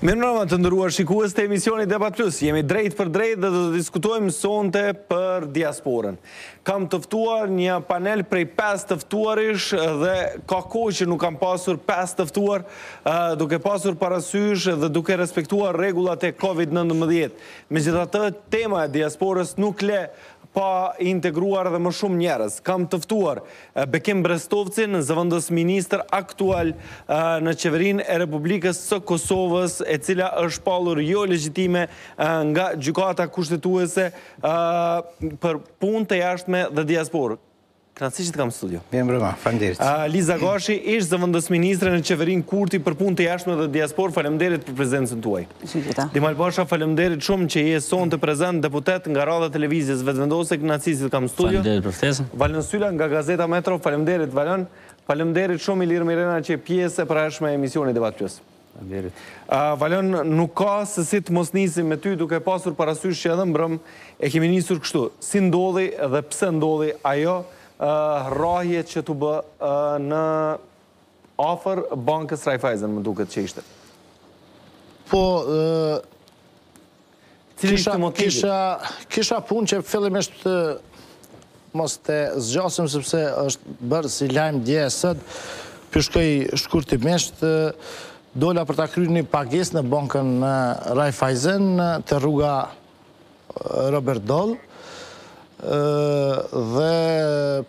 Mirëmbrëma të nderuar shikues të emisionit Debat Plus, jemi drejtpërdrejt dhe do të diskutojmë sonte për diasporën. Kam të ftuar një panel prej 5 të ftuarish dhe ka kohë që nuk kam pasur 5 të ftuar duke pasur parasysh dhe duke respektuar rregullat e COVID-19. Megjithatë tema e diasporës nuk le pa integruar edhe më shumë njerëz. Kam të ftuar Bekim Brestovcin, zëvendësministër aktual në Qeverinë e Republikës së Kosovës, e cila është shpallur jo legjitime nga Gjykata Kushtetuese për Punë të Jashtme dhe Diasporë. Kënaqësi që të kam në studio. Mirëmbrëma, faleminderit. Liza Gashi, ish zëvendësministre në Qeverinë Kurti për Punë të Jashtme dhe Diasporë, faleminderit për prezencën tuaj. Zyrita. Dimal Basha faleminderit shumë që je sonte prezent deputet nga radhët e Lëvizjes Vetëvendosje Kënaqësi të kam në studio. Faleminderit për ftesën. Valon Syla nga Gazeta Metro, faleminderit Valon. Faleminderit shumë Ilir Mirena që je pjesë e përhershme e emisionit Debat Plus. Faleminderit. Valon, nuk ka se si të mos nisim me ty duke pasur parasysh që edhe mbrëmë e kemi nisur kështu. Si ndodhi dhe pse ndodhi ajo rrahje që të bë në Afër bankës Raiffeisen më duket që ishte. Po, kisha punë që fillimisht të mos ta zgjasim, sepse është bërë si lajm dje e sot, përshkruj shkurtimisht, dola për ta kry një pagesë në bankën Raiffeisen, te rruga Robert Doll, dhe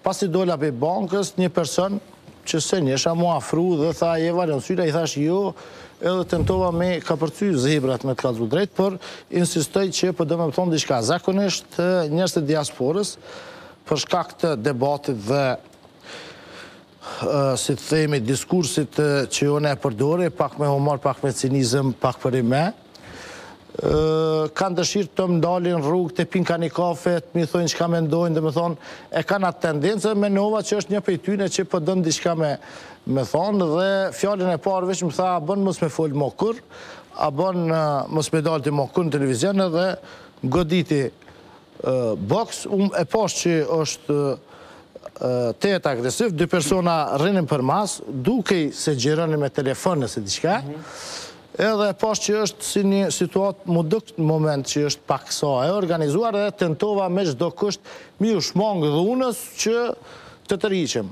pasi dola prej bankës, një person që s'e njihsha m'u afru dhe tha je Valon Syla, i thash jo, edhe tentova me kapërcy zebrat me të kalxu drejt, por insistoi që po don me më thonë diçka. Zakonisht njerëz të diasporës, për shkak të debatit dhe si të themi, diskursit që unë e përdori, pak me humor, pak me cinizëm, pak prej meje, kanë dëshirë të më ndalin n'rrugë të pimë ka një kafe, të më thojnë çka mendojnë, domethënë, e kanë atë tendencë dhe menova që është një prej tyne që po don diçka me m'thonë, dhe fjalën e parë veç më tha, a bon mos me folë mo kurrë, a bon mos me dalë ti mo kurrë në televizion, dhe goditi Boks, unë e pashë që është tejet agresiv, dy persona rrinin përmas, dukej se xhironin me telefon ose diçka, edhe e pashë që është si një situatë m'u duk në moment që është paksa e organizuar dhe tentova me çdo kusht me iu shmang dhunës që të tërhiqem.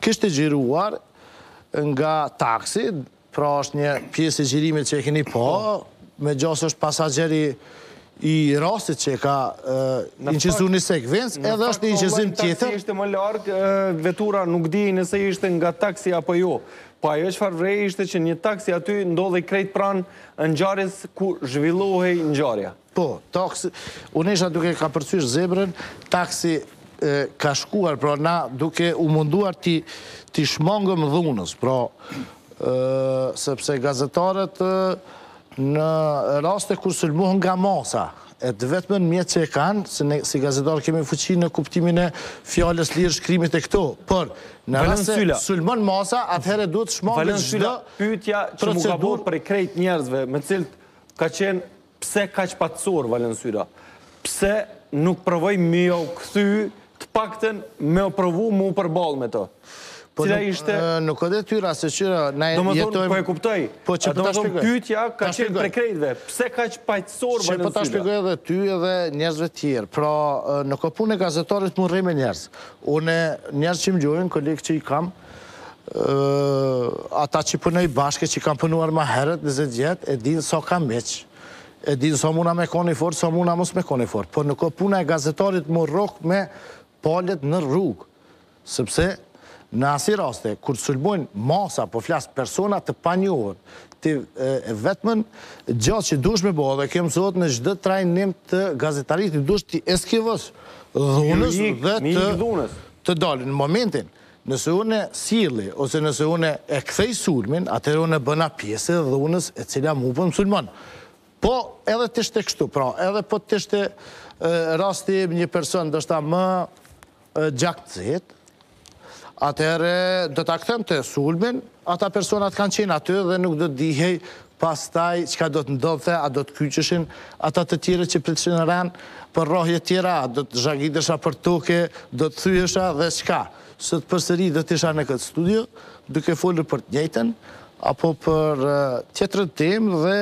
Kishte xhiruar nga taksi, pra është një pjesë e xhirimit që e keni, po me gjasë është pasagjeri i rastit që e ka inçizu një sekuencë, edhe është një inçizim tjetër. Në fakt, ishte më larg, vetura nuk dihej nëse ishte nga taksi apo jo. Po ajo çfarë vrehej ishte që një taksi aty ndodhej krejt pranë ngjarjes ku zhvillohej ngjarja. Po, taksi, unë isha duke kapërcyer zebrën, taksi ka shkuar, pra na duke u munduar t'i, t'i shmangem dhunës, pra sepse gazetarët në raste kur sulmohen nga masa, e të vetmin mjet që e kanë, se ne si gazetarë kemi fuqi në kuptimin e fjalës lirë, shkrimit e këto, por në rast se sulmon masa, atëhere duhet shmangur çdo... Valon Syla, pytja që m'u ka bërë prej krejt njerëzve, me cilët ka qenë Pse kaq paqësor Valon Syla? Pse nuk provoi me jau kthy, të paktën me provu me u përballë me të? Po Cila nuk, ishte nuk ka detyrë se qyre, na jetojmë. Domethënë po e kuptoj. Po çfarë po ta shpjegoj? Pyetja ka qenë prej krejtëve, pse kaq paqësor Valon? Po ta shpjegoj edhe ty edhe njerëzve të tjerë. Pra, nuk o puna e gazetarit m'u rreh me njerëz. Unë njerëz që më njohin, kolegë që i kam, Ata që punoj bashkë, që kam punuar ma herët, njëzet vjet, e dinë sa kam meq. E dinë sa muna me kon i fortë, sa muna mos me kon i fortë. Por nuk o puna e gazetarit m'u rrok me palët në rrugë. Sepse, në asi raste, kur të sulmon masa, po flas persona të panjohur, të vetmen gja që dush me bo, dhe kjo mësohet në çdo trajnim të gazetarit, dush t'i eskivosh dhunës dhe të dalësh. Në momentin, Nëse unë e sielli ose nëse unë e kthej sulmin, atëherë unë bëhna pjesë e dhunës e cila mu po më sulmon. Po edhe të ishte kështu, pra edhe po të ishte rasti një person ndoshta më gjaknxehtë, atëherë do ta kthente sulmin, ata personat kanë qenë aty dhe nuk do të dihej Pastaj çka do të ndodhte, a do të kyçeshin ata të tjerët që pritshin ren për rrahje tjera, a do të zhagitesha për toke, do të thyhesha dhe çka? Sot përsëri do të isha në këtë studio, duke folur për të njëjtën, apo për tjetrën temë dhe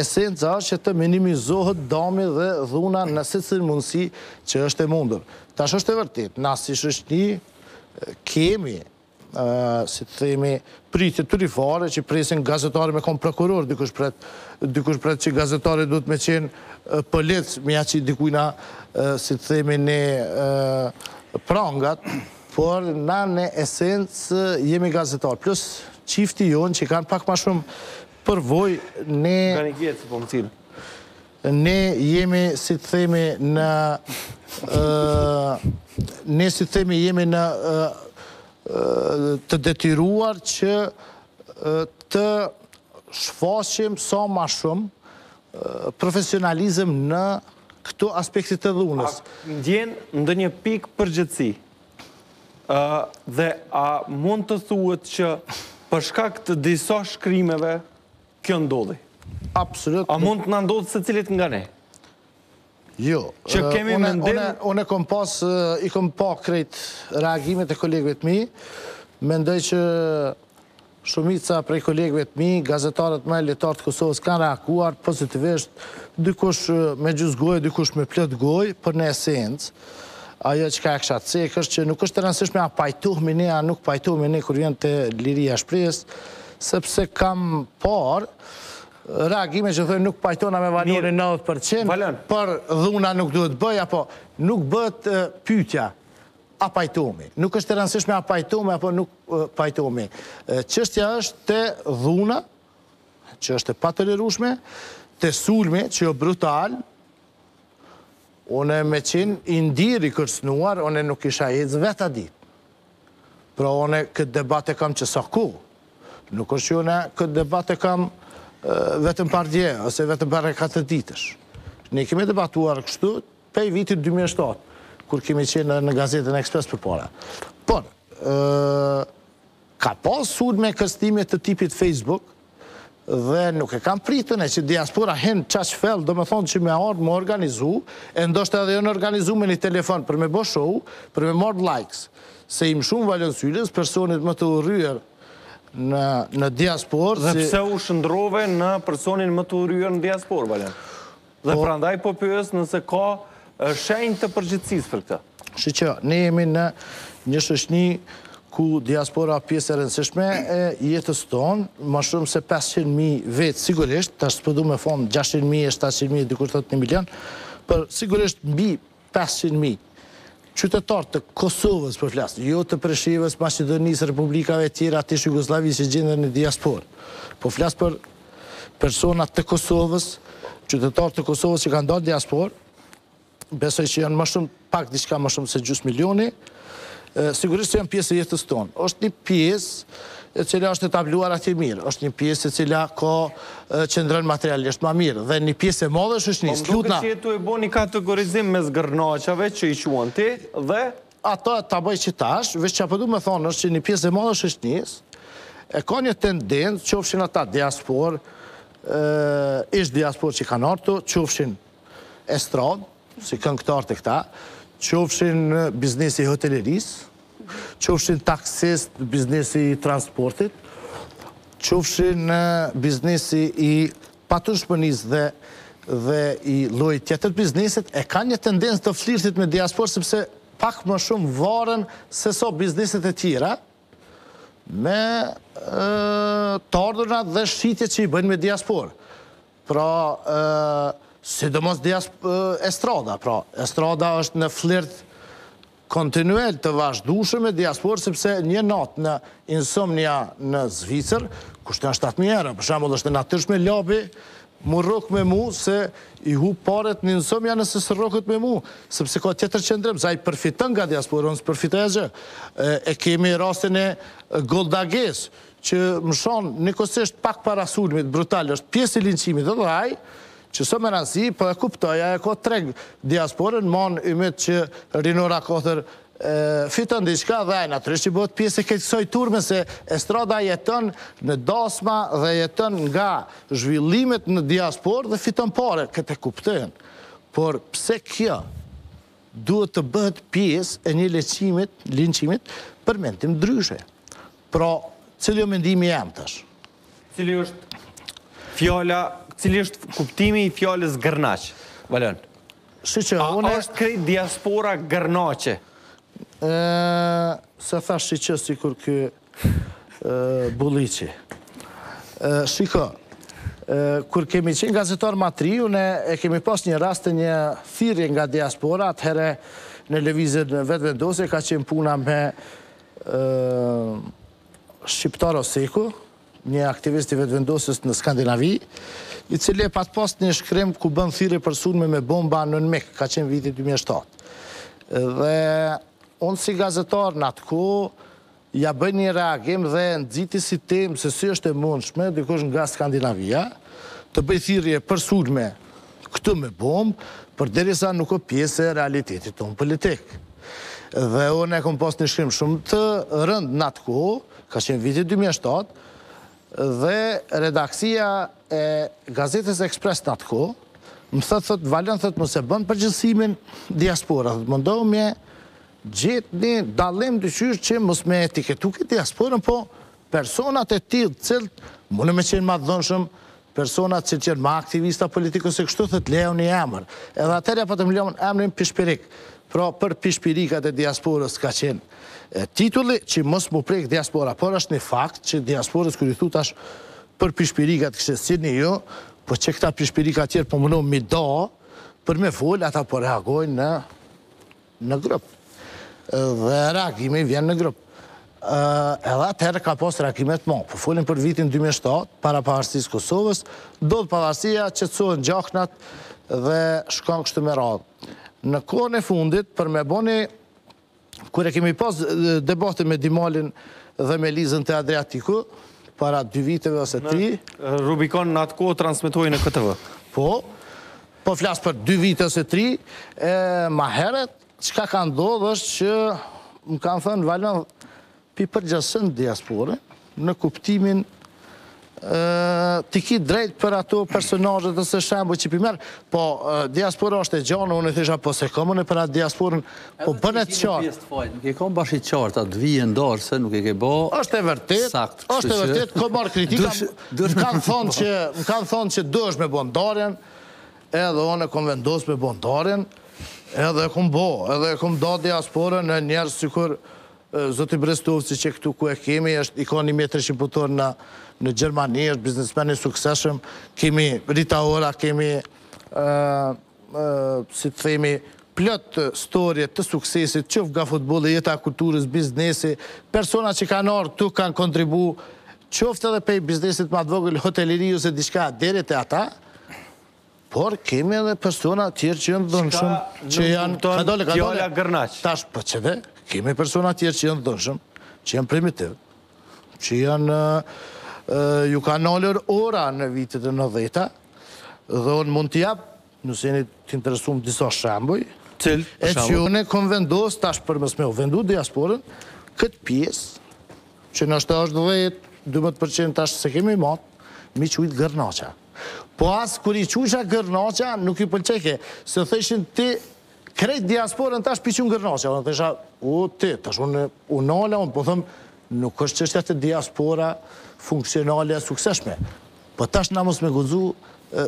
esenca është që të minimizohet dami dhe dhuna në secilin mundësi që është e mundur. Tash është e vërtetë, na si shoqni kemi si të themi, pritje të qifare që presin gazetari me konë prokuror, dikush pret, dikush pret që gazetari duhet me qenë polic, me ia qit dikujna, si të themi, ne prangat, por na në esencë jemi gazetar, plus shifti jonë që kanë pak ma shumë përvojë ne... Nga një vjetë, si po më cilë? Ne jemi si të themi në ne si të themi jemi në të detyruar që të shfaqim sa ma shumë profesionalizëm në këto aspekte të dhunës. A ndjen ndonjë pikë përgjegjësi? Dhe a mund të thuhet që për shkak të disa shkrimeve Kjo ndodhi. Absolut. A mund të na ndodhë secilit nga ne? Jo. Që kemi mendim... Unë kom pa, i kom pa krejt reagimet e kolegëve të mi, mendoj që shumica prej kolegëve të mi, gazetarët më elitarë të Kosovës kanë reaguar pozitivisht, dikush me gjysë goje, dikush me plot gojë, por në esencë, ajo çka e kisha theksu, është që nuk është e rëndësishme a pajtohemi, a nuk pajtohemi, kur vjen te liria e shprehjes, Sepse kam par reagime që thonë nuk pajtohna me Valonin 90%, por dhuna nuk duhet bërë, apo nuk bëhet pytja, a pajtohmi. Nuk është e rëndësishme a pajtohmi, apo nuk pajtohmi. Çështja është te dhuna, që është e patolerushme, te sulmi, që o brutal, une me qenë i ndier i kërcnuar, une nuk e kisha zënë veten atë ditë. Pra une këtë debat e kam qe sa kohë. Nuk është që une këtë debat e kam vetëm pardje, ose vetëm para katër ditësh. Ne kemi debatuar kështu prej vitit 2007, kur kemi qenë në gazetën Express përpara. Por, ka pas sulme kërcnime të tipit Facebook, dhe nuk e kam pritun që diaspora hin qaq thellë, domethonë që me ardhë m'u organizu, e ndoshta edhe janë organizu me një telefon për me bo show, për me marrë likes, se i mshumë Valon Sylës, personit më të urryer në diasporë. Dhe pse u shndërrove në personin më të urryer në diasporë, Valon? Dhe prandaj po pyes nëse ka shenjë të përgjegjësisë për këtë. Shiqo, ne jemi në një shoqni ku diaspora pjesë e rëndësishme e jetës tonë, më shumë se 500 mijë vetë sigurisht, tash s'po du me thonë 600 mijë, 700 mijë, dikush thotë 1 milion, por sigurisht mbi Pesëqind mijë qytetarë të Kosovës, po flas, jo të Preshevës, Maqedonisë, republikave tjera të ish-Jugosllavisë që gjenden në diasporë. Po flas për persona të Kosovës, qytetarë të Kosovës që kanë dalë n'diasporë, besoj që janë më shumë, pak diçka më shumë se gjysmë milioni, Sigurisht që janë pjesë e jetës sonë. Është një pjesë e cila është e etabluar atje mirë. Është një pjesë e cila qëndron materialisht ma mirë. Dhe një pjesë e madhe e shoqnisë. Po më duket që je tu e bo një kategorizim mes gërnaçave që i quan ti dhe... Atë e ta bëj që tash, veç qajo që po du me thonë është që një pjesë e madhe e shoqnisë, e ka një tendencë qofshin ata diasporë, ish-diasporë që kanë ardhë ktu, qofshin estradë, si këngëtarët e këta, qofshin biznesi i hotelerisë, qofshin taksistë, biznesi i transportit, qofshin biznesi i patundshmërisë dhe dhe i llojit tjetër të biznesit, e kanë një tendencë të flirtit me diasporë sepse pak më shumë varen sesa bizneset e tjera me të ardhurat dhe shitjet që i bëjnë me diasporë. Pra, sidomos dhe estrada, pra, estrada është në flirt kontinuel të vazhdushëm me diasporë, sepse një natë në Insomnia në Zvicër, kushton 7.000 euro, për shambull është e natyrshme Labi, m'u rrok me mu, se i hup paret në Insomnia nëse s'rroket me mu, sepse ka tjetër qëndrim, se ai përfiton nga diaspora, unë s'përfitoj gjë. E kemi rastin e Gold AG-së, që mshon njëkohësisht pak para sulmit brutal është pjesë e linçimit dhe ai që së me rëndësi, po e kuptoja e ko treg diasporën, mon i mytë që rinora kohëtër fitën diqka dhe ajna të rishë që bëtë pjesë e këtë soj turme se estrada jetën në dasma dhe jetën nga zhvillimet në diasporë dhe fitën pare, këtë e kuptojnë. Por, pse kjo? duhet të bëhet pjesë e një leçimit, linçimit për mendim ndryshe. Pra, cili o mendimi jem tash? Cila është fjala, cili është kuptimi i fjalës gërnaç? Valon. A është krejt diaspora gërnaçe? Ë, s'e thashë si që sikur ky Bulliqi. Shiko, kur kemi qenë gazetar ma i ri, ne e kemi pas një rast të një thirrjeje nga diaspora, atëherë në Lëvizjen Vetëvendosje, ka qenë puna me Shqiptar Oseku, një aktivist i Vetëvendosjes në Skandinavi, i cili e pat pas një shkrim ku bën thirrje për sulme me bomba në UNMIK, ka qenë viti 2007. Dhe unë si gazetar në atë kohë, ia bëj një reagim dhe e nxiti si temë se si është e mundshme dikush nga Skandinavia të bëjë thirrje për sulme këtu me bombë, përderisa nuk është pjesë e realitetit tonë politik. Dhe unë e kam pas një shkrim shumë të rëndë në atë kohë, ka qenë viti 2007, dhe redaksia e gazetës Express në atë kohë, më thotë, thotë, Valon, thotë, mos e bën përgjithësimin diaspora, thotë, mundohu me Gjet ni dallim diqysh që mos me etiketu kët diasporën po personat e tillë të cilët munen me qenë ma të dhunshëm persona të cilët janë ma aktivista politikë ose kështu thotë leja ni emër edhe atëherë ja patëm lënë emrin pishpirik pra për pishpirikat e diasporës ka qenë titulli që mos mu prek diaspora por është një fakt që diasporës kur i thu tash për pishpirikat kështu si një ju po që këta pishpirika tjerë po mundu mi da për me fol ata po reagojnë në në grup. Dhe reagimi vjen në grup. Edhe atëherë ka pas reagime të madhe. Po folim për vitin 2007, para pavarësisë së Kosovës, ndodh pavarësia, qetësohen gjaknat dhe shkon kështu me radhë. Në kohën e fundit për me bë një kur e kemi pas debatin me Dimalin dhe me Lizën te Adriatiku, para dy viteve ose tri. Në Rubikon në atë kohë transmetohej në KTV. Po. Po flas për dy vite ose tri, e ma heret, çka ka ndodh është që më kanë thënë Valon p'i përgjithëson diasporën në kuptimin ti ki drejt për ato personazhet ose shembuj që p'i merr, po diaspora është e gjanë, unë thojsha po s'e kom unë për atë diasporën, po bëne të qartë. Nuk e kom bash të qartë, atë vijë ndarëse nuk e ke bo, është e vërtetë, është e vërtetë, kom marrë kritika, Më kanë thonë që, më kanë thonë që duhesh me bo ndarjen, edhe unë e kom vendosë me bo ndarjen, edhe e kom bo, edhe e kom da diasporën në njerëz sikur zoti Brestovci, që këtu ku e kemi, është i ka një mijë e treqind puntorë në, në Gjermani, është biznesmen i suksesshëm, kemi Rita Ora, kemi si të themi, plot storje të suksesit, qoftë nga futbolli, jeta kulturës, biznesi, persona që kanë arritë, kanë kontribu, qoftë edhe pej biznesit ma t'vogël, hoteleri ose diçka deri te ata, por kemi edhe persona tjerë që janë t'dhunshëm, që janë, kadale, kadale, tash për po që dhe, kemi persona tjerë që janë t'dhunshëm, që janë primitivë, që janë ju ka nalur ora në vitet e nëntëdhjeta, dhe unë mund të jap, nëse jeni të interesum disa shembuj, Cil, e që unë e kom vendos tash për mos me ofendu diasporën, këtë pjesë, që ndoshta është dhetë, 12% tash s'e kemi matë, me i qujtë gërnaqa. Po as kur i qujsha gërnaqa, nuk i pëlqejke, se thojshin ti Krejt diasporën tash p'i qun gërnaqa, unë thojsha, o ti, tash unë u nala, unë po thom, nuk është çështja te diaspora funksionale e suksesshme. Po tash na mos me guxu,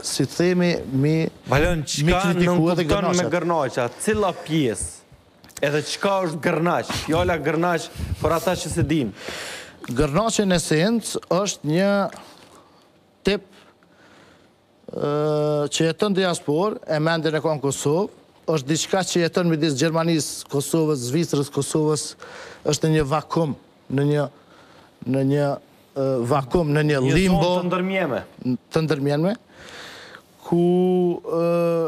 si të themi, mi Valon, çka nënkupton me gërnaqa, cila pjesë, edhe çka është gërnaq, fjala gërnaq, për ata që s'e dinë. Gërnaqi në esencë është një tip që jeton në diasporë, e mendjen e ka në Kosovë, është diçka që jeton midis Gjermanisë, Kosovës, Zvicrës, Kosovës, është në një vakum, në një në një vakum, në një limbo të ndërmjeme, të ndërmjeme, ku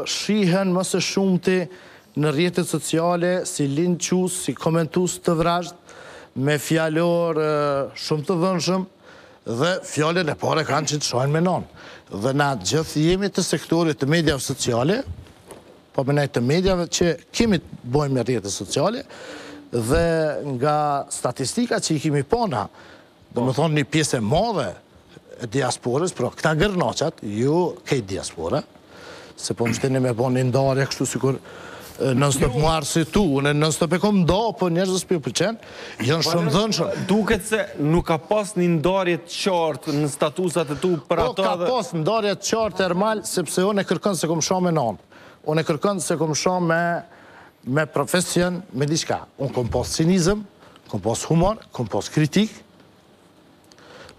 shihen më së shumti në rrjetet sociale si linçus, si komentus të vrazhd, me fjalor shumë të dhunshëm, Dhe fjalën e parë e kanë që të shajnë me nanë. Dhe na gjithë jemi të sektorit të mediave sociale, po menoj të mediave që kemi të bojmë me rrjetet sociale, dhe nga statistika që i kemi pa na, domethonë një pjesë e madhe e diasporës, pra këta gërnaçat, jo krejt diaspora, Se po m'shtini me bo një ndarje kështu sikur nonstop e marr si tu, unë nonstop e kom nda, por po njerëzve s'pi pëlqen, janë shumë dhunshëm. Duket se nuk ka pas një ndarje të qartë në statuset e tua për po, ato dhe... Po, ka pas ndarje të qartë normal, sepse unë kërkon s'e kom sha me nanë. Unë kërkon s'e kom sha me, me profesion, me diçka. Unë kom pas cinizëm, kom pas humor, kom pas kritikë,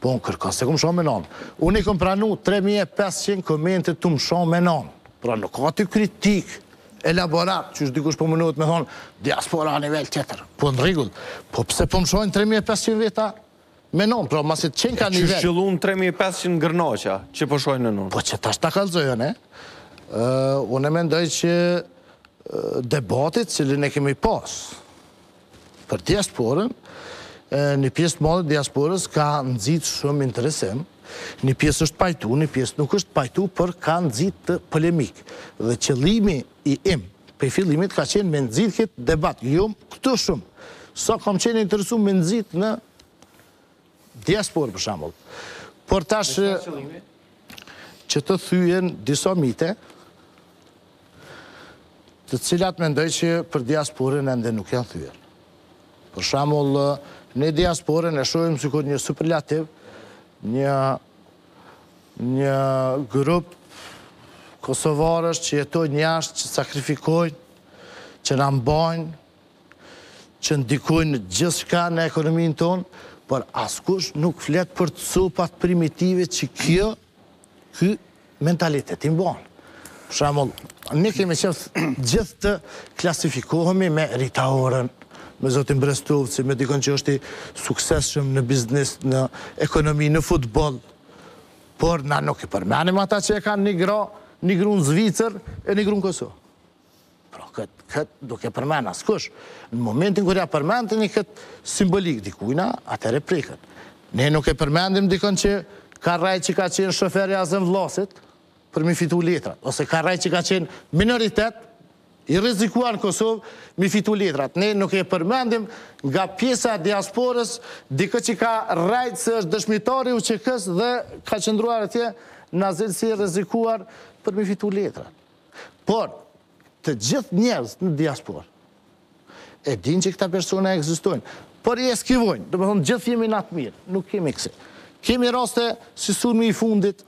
Po unë kërkon s'e kom sha me nanë. Unë i kom pranu 3500 komente tu më sha me nanë. Pra nuk ka aty kritikë, elaborat, që është dikush po munohet me thonë, diaspora a nivel tjetër. Po në rregull, po pse po më shajnë 3500 veta me nanë, pra masi qenka nivel. Qysh qëllun 3500 gërnaça, që po shajnë me nanë. Po qetash ta kallzoj unë, e? Unë mendoj që debati të cilin e kemi pasë, Për diasporën, një pjesë të madhe diasporës ka nxitë shumë interesim, një pjesë është pajtu, një pjesë nuk është pajtu, por ka nxitë polemikë. Dhe qëllimi im, prej fillimit ka qenë me nxitë këtë debat, jo këtu shumë, sa kam qenë interesu me nxitë në Diasporë, për shembull. Por tash... Që të thyhen disa mite, të cilat mendoj që për diasporën ende nuk janë thyer. Për shembull, ne diasporën e shohim sikur një superlativ, një... një grup kosovarës që jetojnë jashtë, që sakrifikojnë, që na mbajnë, që ndikojnë gjithçka në ekonominë tonë, por askush nuk flet për copat primitive që kjo ky mentalitet i mban. Për shembull, ne kemi qef gjithë të klasifikohemi me Rita Orën, me zotin Brestovci, me dikon që është i suksesshëm në biznis, në ekonomi, në futboll, por na nuk i përmenim ata që e kanë një gra, një gru në Zvicër e një gru në Kosovë. Pra këtë, këtë nuk e përmend askush. Në momentin kur ja përmend një këtë simbolikë dikujna, atëherë preket. Ne nuk e përmendim dikën që ka rrejt që ka qenë shoferi i Azem Vllasit për m'i fitu letrat, ose ka rrejt që ka qenë minoritet i rrezikuar në Kosovë m'i fitu letrat. Ne nuk e përmendim nga pjesa e diasporës dikë që ka rrejtë se është dëshmitar i UÇK-së dhe ka qëndruar atje në azil si i rrezikuar për m'i fitu letrat. Por, të gjithë njerëzit në diasporë, e dinë që këta persona ekzistojnë, por i eskivojnë, domethonë gjithë jemi na t'mirë, nuk kemi kësi. Kemi raste si sulmi i fundit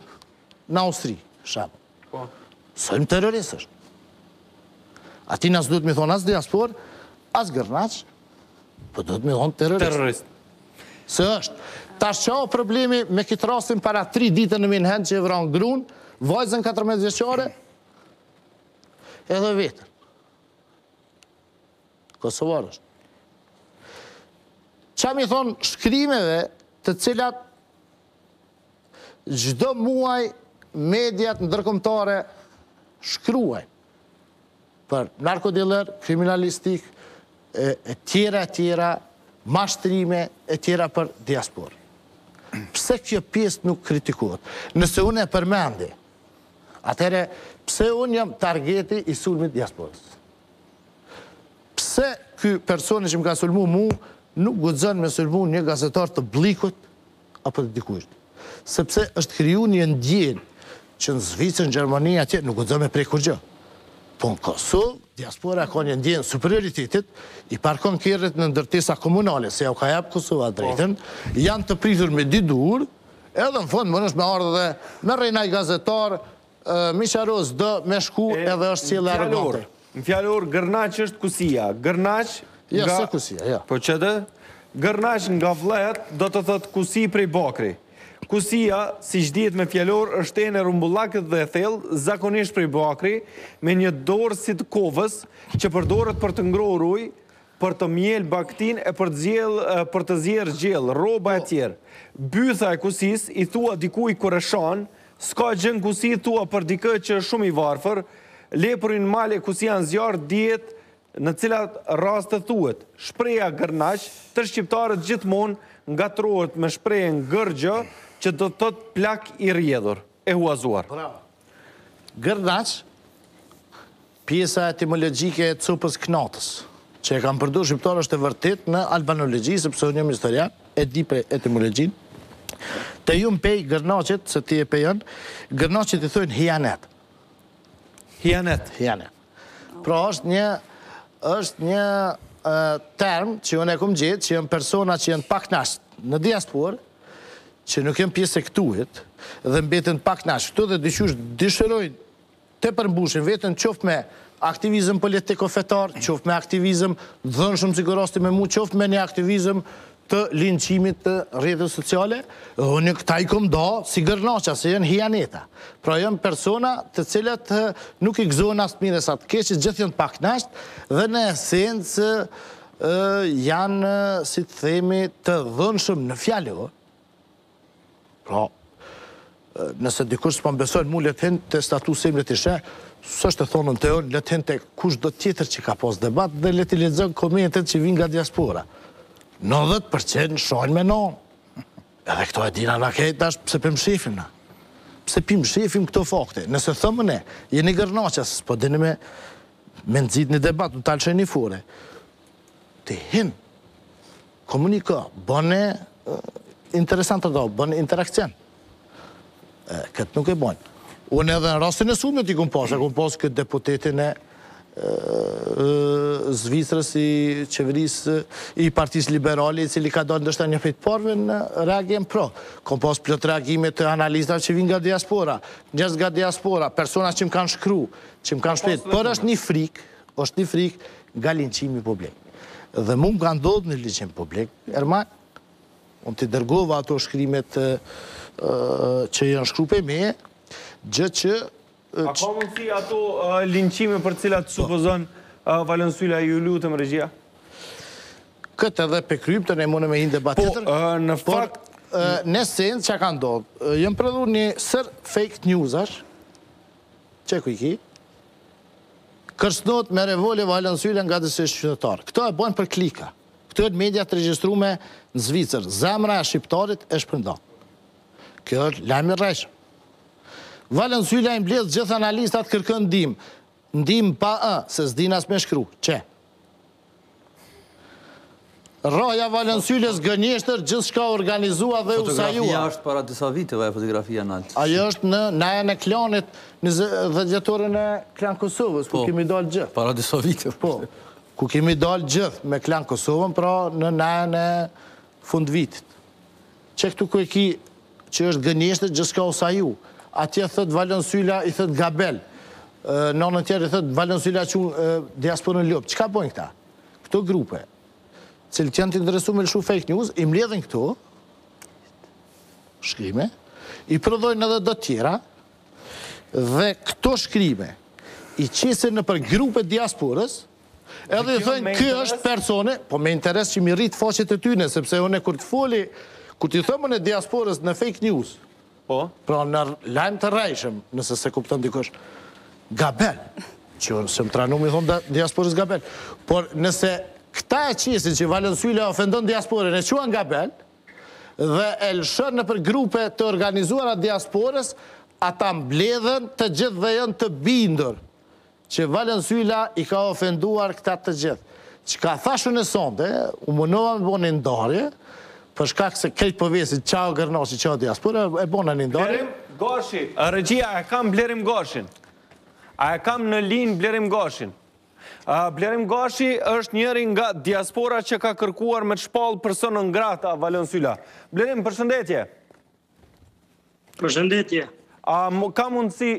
në Austri, shabë. Po. Sulm terrorist është. Atij na s'duhet me i thonë as diasporë, as gërnaq, Po duhet me i thonë terrorist. Terrorist. Se është. Tash ça problemi me këtë rastin para tri dite në Minhen që e vran grunë, vajzën 14 vjeçare, edhe veten. Kosovar është. Ça m'i thonë shkrimeve të cilat Çdo muaj mediat ndërkombëtare shkruajnë për narkodilerë, kriminalistikë e tjera e tjera, mashtrime e tjera për diasporë. Pse kjo pjesë nuk kritikohet? Nëse unë e përmendi, atëherë pse unë jam targeti i sulmit diasporës? Pse ky personi që më ka sulmu mu nuk guxon me sulmu një gazetar të Blickut apo të dikujt. Sepse është kriju një ndjenjë që në Zvicër, në Gjermani, atje, nuk guxon me prek kurrgjë. Po në Kosovë, diaspora ka një ndjenjë superioritetit, i parkon kerret në ndërtesa komunale, se jau ka jap Kosova të drejtën, janë të pritur me dy dur, edhe në fund mundesh me ardhë dhe me rreh naj gazetar, Misha Roz dhe me shku edhe është sjellje arrogante. Në fjalor, gërnaq është kusia. Gërnaq nga... Jo, se kusia, jo. Po që dhe? Gërnaq nga vllehët do të thotë kusi prej bakri. Kusia, siç dihet me fjalor, është enë e rumbullakët dhe e thellë, zakonisht prej bakri, me një dorë si të kovës, që përdoret për të ngrohur ujë, për të mjelë bagëtinë e për të zjellë për të zjerë gjellë, rroba etj. Bytha e kusisë i thua dikujt kur e shan, s'ka gjë n'kusi thua për dikë që është shumë i varfër, lepuri n'mal e kusia n'zjarr dihet në cilat raste thuhet. Shprehja gërnaq, te shqiptarët gjithmonë ngatrohet me shprehjen gërxh që do të thotë plak i rrjedhur, e huazuar. Bravo. Gërnaq. Pjesa etimologjike e cops knaqt, që e kam përdorë shqiptarët është e vërtetë në albanologji, sepse unë jam historian, e di për etimologjinë. Te ju prej gërnaqit, se ti je pejan, gërnaqit i thojnë hianet. Hianet. Hianet. Pra është një është një term që unë e kom gjetë, që janë persona që janë t'paknaqt në diaspor, që nuk janë pjesë e këtuhit, dhe mbeten t'paknaqt këtu dhe diqysh dëshirojnë Ta përmbushin veten qoftë me aktivizëm politiko fetar, qoftë me aktivizëm dhunshëm si ky rasti me mu, qoftë me një aktivizëm të linçimit të rrjeteve sociale, dhe unë këta i kom da si gërnaqa, se janë hianeta. Pra janë persona të cilat nuk i gëzohen as së mirës as së keqes, gjithë janë të pakënaqtë dhe në esencë janë si të themi të dhunshëm në fjalë, Pra, nëse dikush s'po beson mu le të hin te statusi im le të sheh, s'është e thonun te unë, le të hin te kushdo tjetër që ka pas debat dhe le të lexon komentet që vijnë nga diaspora. 90% shajnë me nanë. Edhe këto e dina na ketë tash pse po i shofim na. Pse po i shofim këto fakte. Nëse themi ne, jeni gërnaqa, se s'po dini me, me nxit një debat, ma tall çe një fore. Ti hin, Komuniko, bëne interesant ti de, bëne interakcion. Këtë nuk e bëjnë. Unë edhe në rastin e sulmit i kom pasë, e kom pasë këtë deputetin e Zvicrës i qeverisë i partisë liberali, i cili ka dalë ndoshta është nji fejt parëve në reagim pro. Kom pas plot reagime të analistëve që vinë nga diaspora, njerëz nga diaspora, persona që më kanë shkru, që më kanë mbështetë, por është një frikë, Është një frikë nga linçimi publik. Dhe mu m'ka ndodhë një linçim publik, Ermal, unë t'i dërgova ato shkrimet që janë shkru për mu, gjë që... A ka mundësi ato linçime për të cilat po supozon Valon Syla ju lutem regjia? Këtë edhe për krypton e mune me hinë debat po, tjetër. Po, në fakt... Në sensin që ka ndodhë, janë prodhuar një sërë fake newsash, Qe ku i ki. Kërcënohet me revole Valon Syla nga disa qytetarë. Këto e bojnë për klika. Këto janë media të regjistruara në Zvicër. Zemra e shqiptarit e shpërndan. Ky është lajm i rrejshëm. Valon Syla i mbledh gjithë analistat kërkon ndihmë. Ndihmë pa ë, se s'din as me shkru. Qe. Rraja Valon Sylës gënjeshtër gjithçka u organizua dhe u sajua. Fotografia është para disa viteve ajo fotografia nalt. Ajo është në nejën e Klanit në dhjetëvjetorin e Klan Kosovës ku po, kemi dalë gjithë. Para disa viteve. Po. Ku kemi dalë gjithë me Klan Kosovën pra në nejën e fundvitit. Qe këtu ku e ki që është gënjeshtër krejt çka o sa ju. Atje thotë Valon Syla i thotë Gabel. Në anën tjetër thotë Valon Syla quan diasporën lopë. Çka bëjnë këta? Këto grupe, të cilit janë të interesuar me lëshu fake news, i mbledhin këto shkrime, i prodhojnë edhe do tjera dhe këto shkrime i qesin nëpër grupe diasporës, Edhe i thonë, ky është person, po me interes që me i rritë faqet e tyne, sepse unë kur të foli, kur t'i themi na diasporës në fake news, po? pra në lajmë të rrejshme, nëse s'e kupton dikush, gabel, që s'jem tranu me i thonë diasporës gabel, por nëse këta e qesin që Valon Syla ofendon diasporën e quan gabel, dhe e lëshojnë nëpër grupe të organizuara të diasporës, ata mbledhen të gjithë dhe janë të bindur, Që Valon Syla i ka ofenduar këta të gjithë. Çka thashë unë sonte, u munova me bo një ndarje, për shkak se krejt po vesin çka o gërnaçi, çka o diaspora, e bona një ndarje. Blerim Gashi, Regjia a e kam Blerim Gashin? A e kam në linjë Blerim Gashin? Blerim Gashi është njëri nga Diaspora që ka kërkuar me të shpallë person non grata Valon Syla. Blerim, përshëndetje! Përshëndetje. A ka mundësi,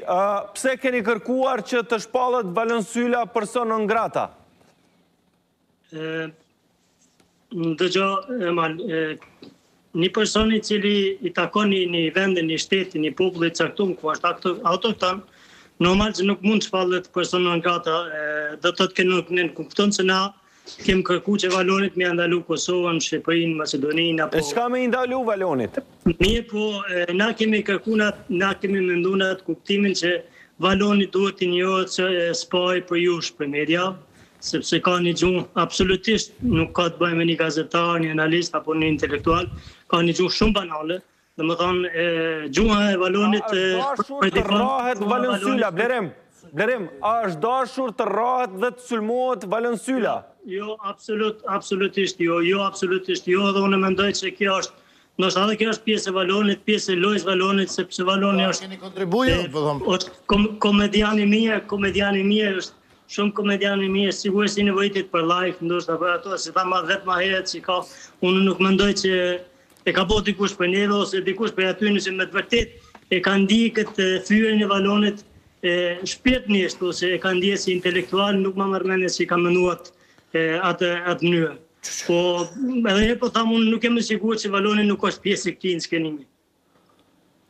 pse keni kërkuar që të shpallet Valon Syla person non grata? Dëgjo, Ermal, një person i cili i takon një vendi, një shteti, një populli të caktum, ku është autokton, normal që nuk mund të shpallet person non grata, do të thotë kjo nuk nënkupton që na, Kem kërku që Valonit me ja ndalu Kosovën, Shqipërinë, Maqedoninë apo... E çka me i ndalu Valonit? Mirëpo, na kemi kërku, na kemi mendu në atë kuptimin që Valonit duhet t'i injorohet së pari prej jush prej mediave, sepse ka një gjuhë, absolutisht nuk ka të bëjë me një gazetar, një analist apo një intelektual, ka një gjuhë shumë banale, Domethënë e, gjuha e Valonit... A është dashur të rrahet Valon Syla, Blerim. Blerim, a është dashur të rrahet dhe të sulmohet Valon Syla? Jo, absolut, absolutisht jo, jo, absolutisht jo, dhe unë mendoj që kjo është ndoshta edhe kjo është pjesë e Valonit, pjesë e lojës së Valonit, sepse Valoni është... Keni kontribu ju, po them. është komedian i mirë, komedian i mirë, është shumë komedian i mirë, sigurisht i nevojitet për like, ndoshta për ato, si tha edhe vetë ma herët që ka, unë nuk mendoj që E ka bo dikush prej neve ose dikush prej atyne nëse me të vërtetë e ka ndi këtë fyerjen e Valonit, shpirtnisht ose e ka ndi si intelektual nuk ma merr mendja që ka menu n'atë, atë mënyrë. Po edhe një herë po tham unë nuk jem i sigurt që Valoni nuk është pjesë e këtij inskenimi.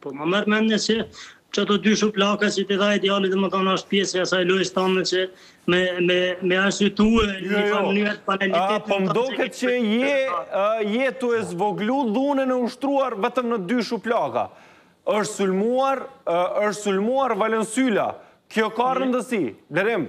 Po ma merr mendja që qato dy shuplaka që t'i dha djali domethënë është pjesë e asaj lojës tonë që me, me, me arsyetu e jo, një jo. mënyrë të banalitetit. Po më doket që je, je tu e zvoglu dhunën e ushtruar vetëm në dy shuplaka. është sulmuar, është sulmuar Valon Syla. Kjo ka rëndësi, dërim.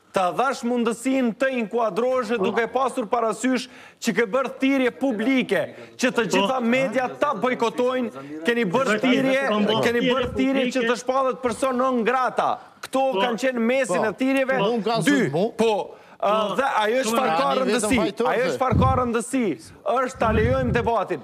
Ta dhash mundësinë të inkuadrohesh duke pasur parasysh që ke bërë thirrje publike që të gjitha mediat ta bojkotojnë, keni bërë thirrje, keni bërë thirrje që të shpallet person non grata. Këto kanë qenë në mesin e thirrjeve, dy, po, dhe ajo çfarë ka rëndësi, ajo çfarë ka rëndësi është ta lejojmë debatin.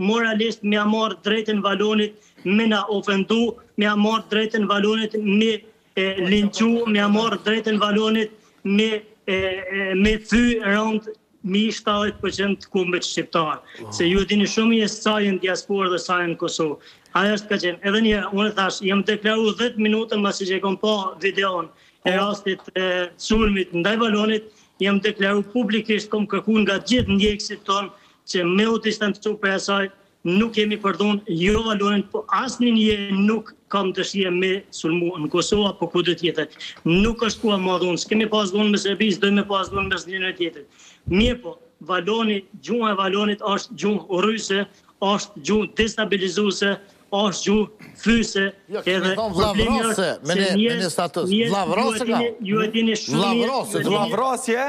Moralisht me ja marrë të drejtën Valonit me na ofendu, me ja marrë të drejtën Valonit me e linçu, me ja marrë të drejtën Valonit me e, me fy rënd mi 70% të kombit shqiptar. Oh. Se ju e dini shumë mirë sa janë diasporë dhe sa janë Kosovë. Ajo është ka qenë. Edhe një, unë thash, jam deklaru 10 minuta mbasi që e kam pa videon e po. rastit të sulmit ndaj Valonit, jam deklaru publikisht, kom kërku nga gjithë ndjekësit tonë Që me u distancu prej asaj nuk jemi për dhunë jo Valonin po asnjë njeri nuk kam dëshirë me sulmu në Kosovë apo kudo tjetër. Nuk është koha ma dhunë, s'kemi pas dhunë me Serbi, s'dojmë me pas dhunë mes njëri tjetrit. Mirëpo, Valoni, gjuha e Valonit është gjuhë urrejtse, është gjuhë destabilizuese, është gjuhë fyse jo, edhe problemi është me një me një status. Vllavrose ka. Ju e dini shumë. Vllavrose, vllavrosje.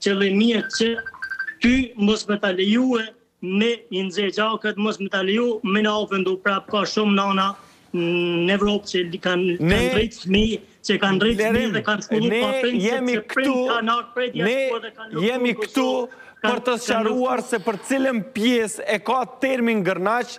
Që dhe mirë që ty mos me ta lejue me i nxe gjakrat mos me ta leju me na ofendu prap ka shum nana në Evropë që kan kan rrit fmi që kan rrit fmi dhe kan shkollu pa prind ne jemi këtu ne jemi këtu për të sqaruar se për cilën pjesë e ka termin gërrnaç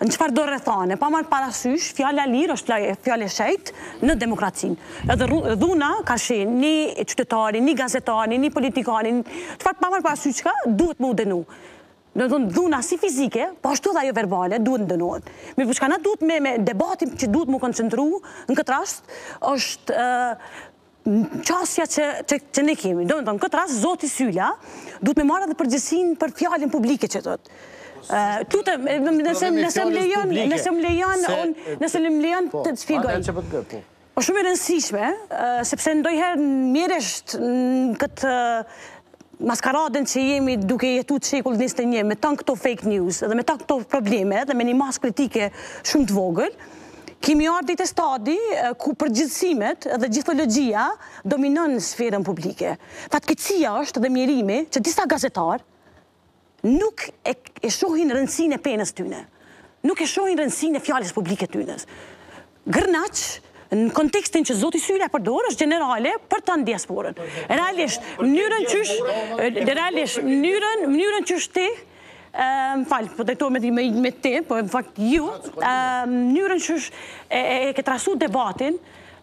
Në çfarëdo rrethane, pa marrë parasysh, fjala e lirë është fjalë e shejtë në demokracinë. Edhe dhuna karshi, ni qytetari, ni gazetari, ni politikani, çfarë pa marrë parasysh çka, duhet me u denu. Domethënë dhuna si fizike, po ashtu dhe ajo verbale duhet t'dënohet. Mirëpo çka na duhet me debatin që duhet mu koncentru në këtë rast, është Qasja që që që ne kemi, domethënë në këtë rast zoti Syla duhet me marrë edhe përgjegjësinë për fjalën publike që thotë. T'lutem, nëse nëse më lejon, nëse më lejon, nëse më lejon të shpjegoj. Po, po. Është shumë e rëndësishme, sepse ndonjëherë mjerisht në këtë maskaradën që jemi duke jetu te shekulli 21 me tanë këto fake news dhe me tanë këto probleme dhe me një masë kritike shumë të vogël, kemi ardhë te stadi ku përgjithsimet dhe gjithologjia dominon në sferën publike. Fatkeqësia është dhe mjerimi që disa gazetarë Nuk e shohin rëndësinë e penës tyne. Nuk e shohin rëndësinë e fjalës publike tyne. Gërnaç, në kontekstin që zoti Syla e përdor, është gjenerale për tanë diasporën. Realisht, mënyrën qysh, realisht, mënyrën, mënyrën qysh ti, më fal, po drejtohem me, me, me ti, po në fakt ju, mënyrën qysh e, e, e ke trasu debatin,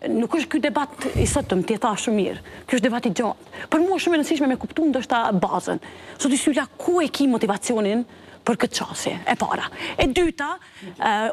Nuk është ky debat i sotëm, ti e tha shumë mirë. Ky është debat i gjatë. Për mu është shumë e rëndësishme me kuptu ndoshta bazën. Zoti Syla, ku e ki motivacionin për këtë qasje, e para. E dyta,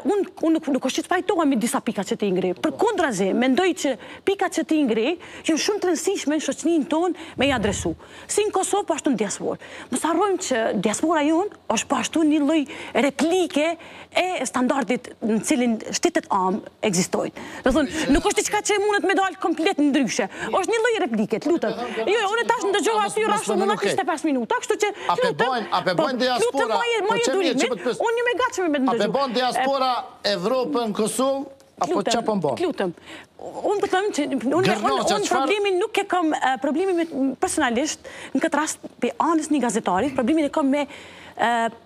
unë un nuk, nuk është që s'pajtohem me disa pika që ti ngre. Përkundrazi, mendoj që pika që ti ngre, janë shumë të rëndësishme në shoqninë tonë me i adresu. Si në Kosovë, po ashtu në diasporë. Mos harrojmë që diaspora jonë është po ashtu një lloj replike e standardit në cilin shtetet amë ekzistojnë. Do me thënë, nuk është diçka që mundet me dalë komplet ndryshe. është një lloj replike, të lutëm. Jo, jo, unë tash të dëgjova ty rrafsh 25 minuta, kështu që të lutëm, të lutëm me durim. Unë jam e gatshme me të ndëgju. A pe bon diaspora Evropën, Kosovë? Apo që po mbo? Të lutëm. Unë po them që... Gërnaça, çfarë... Problemin nuk e kam... Problemin me... Personalisht, në këtë rast, prej anës një gazetarit, problemin e kam me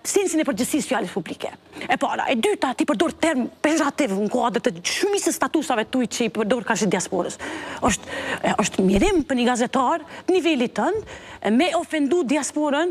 sensin e përgjegjësisë fjalës publike. E para, e dyta, ti përdor term pejorativ në kuadër të shumisë statusave tu që i përdor karshi diasporës. Është mjerim për një gazetar të nivelit tënd me ofendu diasporën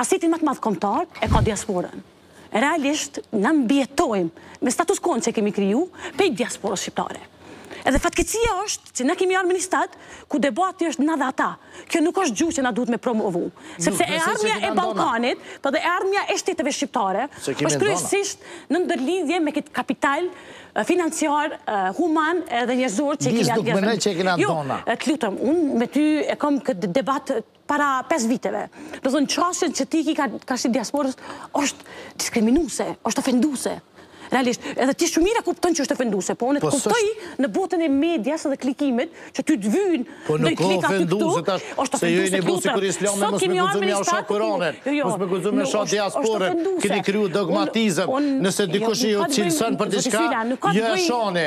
Asetin më të madh kombëtar e ka diasporën. Realisht na mbijetojmë me status quo-n që kemi kriju prej diasporës shqiptare. Edhe fatkeqësia është që na kemi ardhur në një stad ku debati është na dhe ata. Kjo nuk është gjuhë që na duhet me promovu. Sepse e ardhmja e Ballkanit, po dhe e ardhmja e shteteve shqiptare, është kryesisht në ndërlidhje me këtë kapital financiar, human edhe njerëzor që i kemi atje. Jo, të lutem, unë me ty e kam këtë debat para pesë viteve. Do me thënë qasja që ti ki ka karshi diasporës është diskriminuese, është ofenduese. Realisht, edhe ti shumë mirë e kupton që është ofenduese, po unë të po kuptoj në botën e medias dhe klikimit që ty të vyn një klik aty këtu. Është se ju jeni bo sikur islami mos me guxu me ja sha Kur'anin, jo, jo, mos me guxu me sha diasporën, keni kriju dogmatizëm. Nëse dikush ju, ju cilëson për diçka, ju e shani.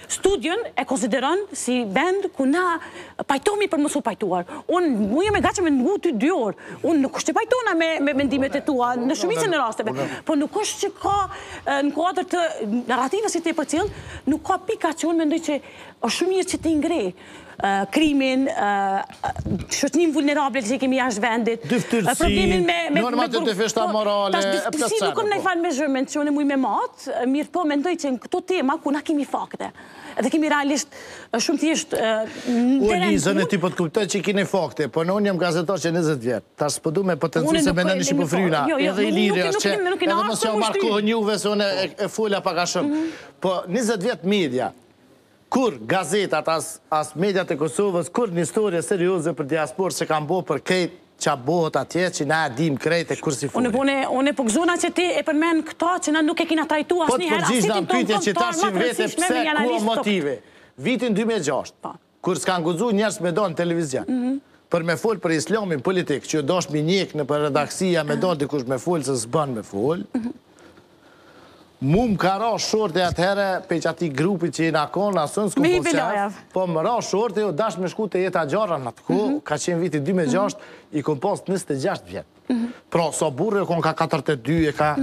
Studion e konsideron si vend ku na pajtohemi për mos u pajtuar. Unë jam e gatshme me ngu ty dy orë. Unë nuk është që pajtona me mendimet e tua në shumicën e rasteve, po nuk është që ka në kuadër të narrativës që ti e përcjell, nuk ka pika që unë mendoj që është shumë mirë që ti i ngre. krimin, shoqëninë vulnerable që kemi jashtë vendit, problemin me... Normat e vjetra morale, e përsa të sërë. Nuk kem ni fjalë me gjermen, që unë e mujë me matë, mirë po mendoj që në këto tema ku na kemi fakte, dhe kemi realisht shumë thjesht... Unë ty po të kuptoj që kini fakte, po unë jam gazetar që 20 vjetë, tash s'po du me potencu se me ni shqip u fryna, jo, jo, edhe i lirë është që, edhe mos me marr kohë juve se unë e fola pak a shumë, mhm. po 20 vjetë media, Kurrë gazetat as as mediat e Kosovës kurrë një storje serioze për diasporë se kanë bo për krejt ça bohët atje që na e dimë krejt e kurkush s'fol. Unë po, unë po gëzohna që ti e përmend këta që na nuk e kina trajtu Po të asnjëherë as përgjigjna në këtë pyetjen që ta kombëtar ma shihmë të vete rëndësishme pse me një ku o analist ti motivi. Vitin dy mijë e gjashtë Po. kur s'kanë guxu njerëz me dalë në televizion për me folë për islamin politik që u dashtë me i njekë nëpër redaksi a me dalë dikush me folë se s'bën me folë Mu më ka ra shorti atëhere pej atij grupi që jena konë, asnjë s'ke për qef, po më ra shorti, u dash me shku te hoxhallarët n'RTK, mhm. ka qenë viti 2006, mhm. i kom pas 26 vjetë. Mhm. Pra, sa burra u konë ka 42, e ka,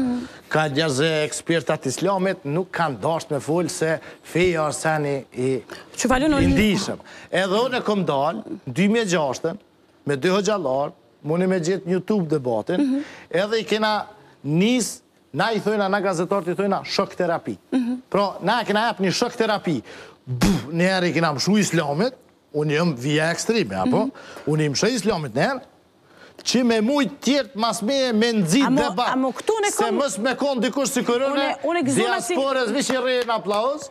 ka pesëdhjetë eksperta t'islamit, nuk kanë dasht me folë se feja osht sen i ndishëm. Edhe unë kom dalë, 2006, me dy hoxhallarë, munesh me gjetë n'YouTube debatin, mhm. edhe i kena nisë Na i thojna, na gazetarët i thojna shok terapi. Mhm. Pra, na e kena jep një shok terapi. Buf, njëherë i kena mshu islamit, unë jom vija ekstreme, apo? Mhm. Unë i mshu islamit njëherë, që me mujtë tjertë mas meje me nxitë debat. Se mos me konë dikush si kjo e re, diasporës veç i rehen aplauz,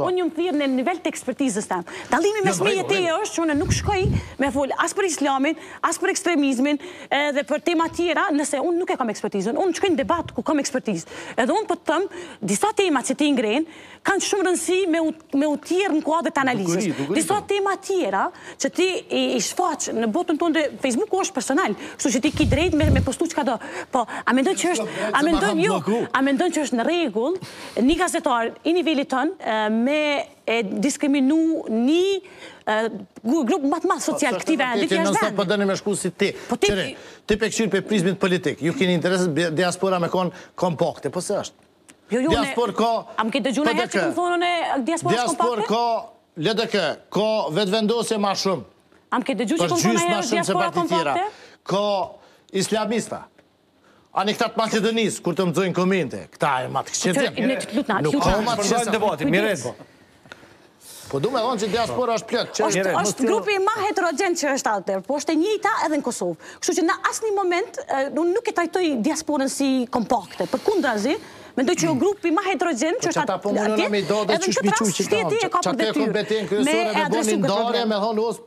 Unë jam thirrë në nivel të ekspertizës. Dallimi mes meje e teje është që unë nuk shkoj me full as për islamin, as për ekstremizmin dhe për tema tjera nëse unë nuk e kam ekspertizën. Unë shkoj në debat ku kam ekspertizë. Edhe unë po të them, disa tema që ti i ngren, kanë shumë rëndësi me u kqyrë në kuadër të analizës. Disa tema tjera që ti i shfaqë në botën tane dhe Facebook është personal, kështu që ti ki drejt me postu çka do. Po, a mendoj që është, a mendoj jo, a mendoj që është në rregull, Ni gazetar i nivelit tan me e diskriminu ni grup ma të madh social të këtij vendi jashtë vendit. Po doni me shku si ti. Po ti ti pe kqyr pej prizmit politik. Ju keni interes diaspora me kon kompakte. Po s'është. Jo jo. Diaspor ka. A më ke dëgju najherë që kam thonë unë diaspora kompakte? Diaspor ka LDK, ka vetëvendosje ma shumë. A më ke dëgju që kam thonë najherë diaspora kompakte? Ka islamista. Ani këta të Maqedonisë, kur të lexojnë komente, këta e matë këshqetë, nuk ka matë këshqetë. Po du me thonë që diaspora është pjesë, që është... është grupi ma heterogen që është atje, po është e njëta edhe në Kosovë. Kështu që në asnjë moment, unë nuk e trajtoj diasporën si kompakte, përkundrazi, mendoj që janë grupi ma heterogen që po është atje, po edhe në këtë rast, shteti e ka për detyrë, me adresu këtë problem.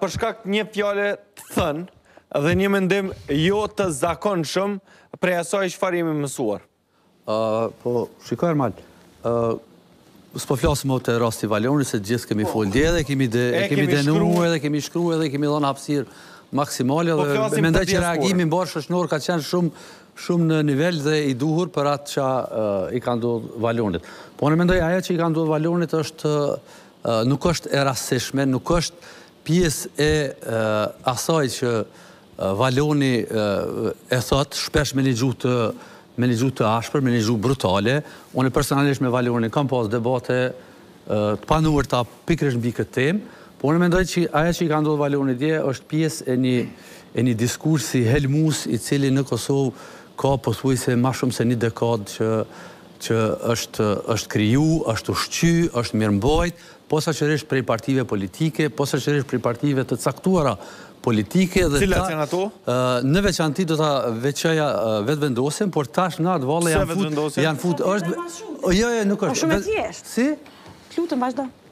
Për shkak të një fjale të thënë dhe një mendim jo të zakonshëm prej asaj çfarë jemi mësuar. Po, shiko Ermal, s'po flasim më te rasti Valonit, se gjithë kemi folë dje dhe kemi dënuar dhe kemi shkruar dhe kemi dhënë hapësirë maksimale po dhe mendoj që reagimi mbarë shoqëror ka qenë shumë shumë në nivel dhe i duhur për atë që i ka ndodhë Valonit. Po unë mendoj ajo që i ka ndodhë Valonit është Nuk është e rastishme, nuk është pjesë e asaj që Valoni e thotë shpesh me një gjuhë të me një gjuhë të ashpër, me një gjuhë brutale. Unë personalisht me Valonin kam pas debate të panumërta pikërisht mbi këtë temë, po unë mendoj që ajo që i ka ndodhë Valonit dje është pjesë e një e një diskursi helmues i cili në Kosovë ka pothuajse ma shumë se një dekadë që që është është kriju, është ushqy, është mirëmbajt, posaçërisht prej partive politike, posaçërisht prej partive të caktuara politike dhe Cilat janë ato? Në veçanti do ta veçoja Vetëvendosjen, por tash në atë valle janë fut, janë fut, është jo, jo, nuk është. Është shumë e thjeshtë. Si? Të lutem vazhdo.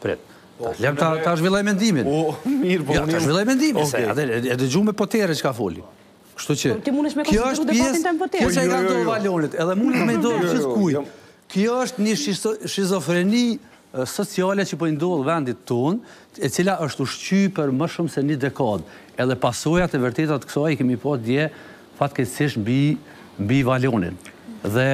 Prit. Po, lem ta zhvilloj mendimin. O, mirë, po. Ja, ta zhvilloj mendimin. Okay. Atë e dëgjume potere çka foli. Kështu që. Po, ti mundesh me konsideru debatin tem potere. Kjo që i ka ndodhë Valonit, edhe mundet me ndodhë gjithkujt. Kjo është një shizofreni sociale që po i ndodh vendit tonë, e cila është ushqy për më shumë se një dekadë. Edhe pasojat e vërteta të kësaj i kemi pa dje fatkeqësisht mbi mbi Valonin dhe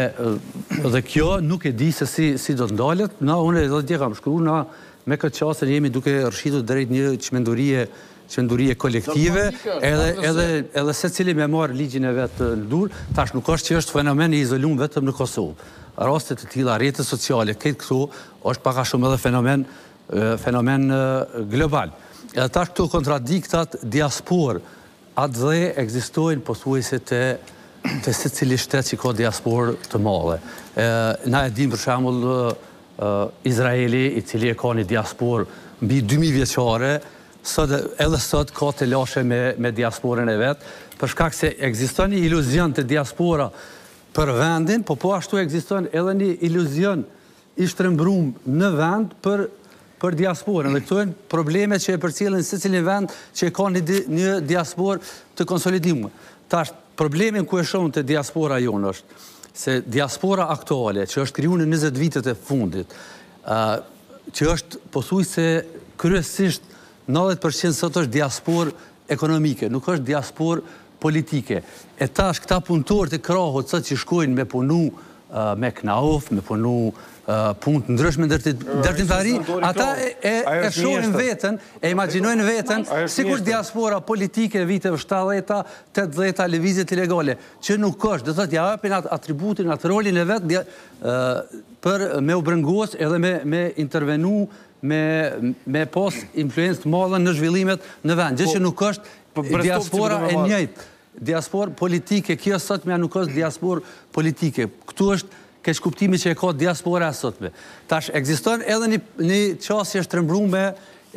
dhe kjo nuk e di se si si do të ndalet na unë edhe dje kam shkru na me këtë qasje jemi duke rrshitur drejt një çmendurie çmendurie kolektive edhe edhe edhe secili me marr ligjin e vet në dur tash nuk është që është fenomen i izolum vetëm në Kosovë raste të tilla rrjetet sociale këtë këtu është pak a shumë edhe fenomen fenomen global edhe tash këtu kontradiktat diasporë Atdhe ekzistojnë pothuajse te te secili shtet që ka diasporë të madhe. Na e dimë për shembull Izraeli, i cili e ka një diasporë mbi dy mijë vjeçare, edhe sot ka telashe me me diasporën e vet, për shkak se ekziston një iluzion te diaspora për vendin, po po ashtu ekziston edhe një iluzion i shtrembrum në vend për për diasporën dhe këto janë probleme që e përcjellin secilin vend që e ka një një diasporë të konsolidume tash problemin ku e shoh un te diaspora jonë është se diaspora aktuale që është kriju në njëzet vitet e fundit ë që është pothuajse kryesisht nëntëdhjetë për qind sot është diasporë ekonomike, nuk është diasporë politike. E tash këta punëtorët e krahut sot që shkojnë me punu me knauf, me punu punë të ndryshme ndërtimtari, ata e shohin veten, e imagjinojnë veten sikur diaspora politike e e viteve 70-ta, 80-ta lëvizjet ilegale, që nuk është, do të thotë ja japin atë atributin, atë rolin e vet për me u brengos edhe me intervenu me me pas influencë të madhe në zhvillimet në vend, gjë që nuk është diaspora e njëjtë, diasporë politike, kjo e sotmja nuk është diasporë politike, këtu është keqkuptimi që e ka diaspora e sotme. Tash ekziston edhe një një qasje e shtrembrume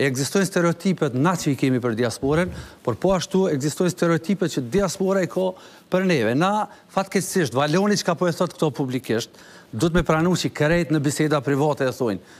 ekzistojnë stereotipet na që i kemi për diasporën, por po ashtu ekzistojnë stereotipet që diaspora i ka për neve. Na, fatkeqësisht, Valoni çka po e thotë këtë publikisht, duhet me pranu që krejt në biseda private e thonë,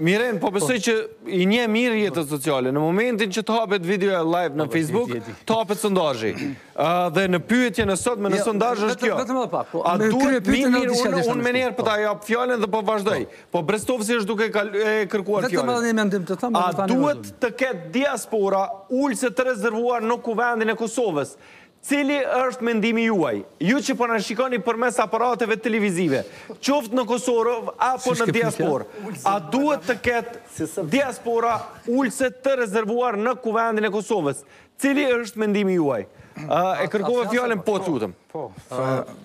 Mirë, po besoj që i njeh mirë rrjetet sociale. Në momentin që të hapet videoja live në po, po, Facebook, të hapet sondazhi. Dhe pyetja e sotme në jo, sondazh është kjo. Po, A duhet mi mirë, unë menjëherë po ta jap fjalën dhe po vazhdoj. Po Brestovci është duke e kërkuar fjalën. A duhet të ketë diaspora ulëse të rezervuar në kuvendin e Kosovës? Cili është mendimi juaj, ju që po na shikoni përmes aparateve televizive, qoftë në Kosovë apo në diasporë, a duhet të ketë diaspora ulëse të rezervuar në Kuvendin e Kosovës? Cili është mendimi juaj? E kërkove fjalën, po të lutem. Po,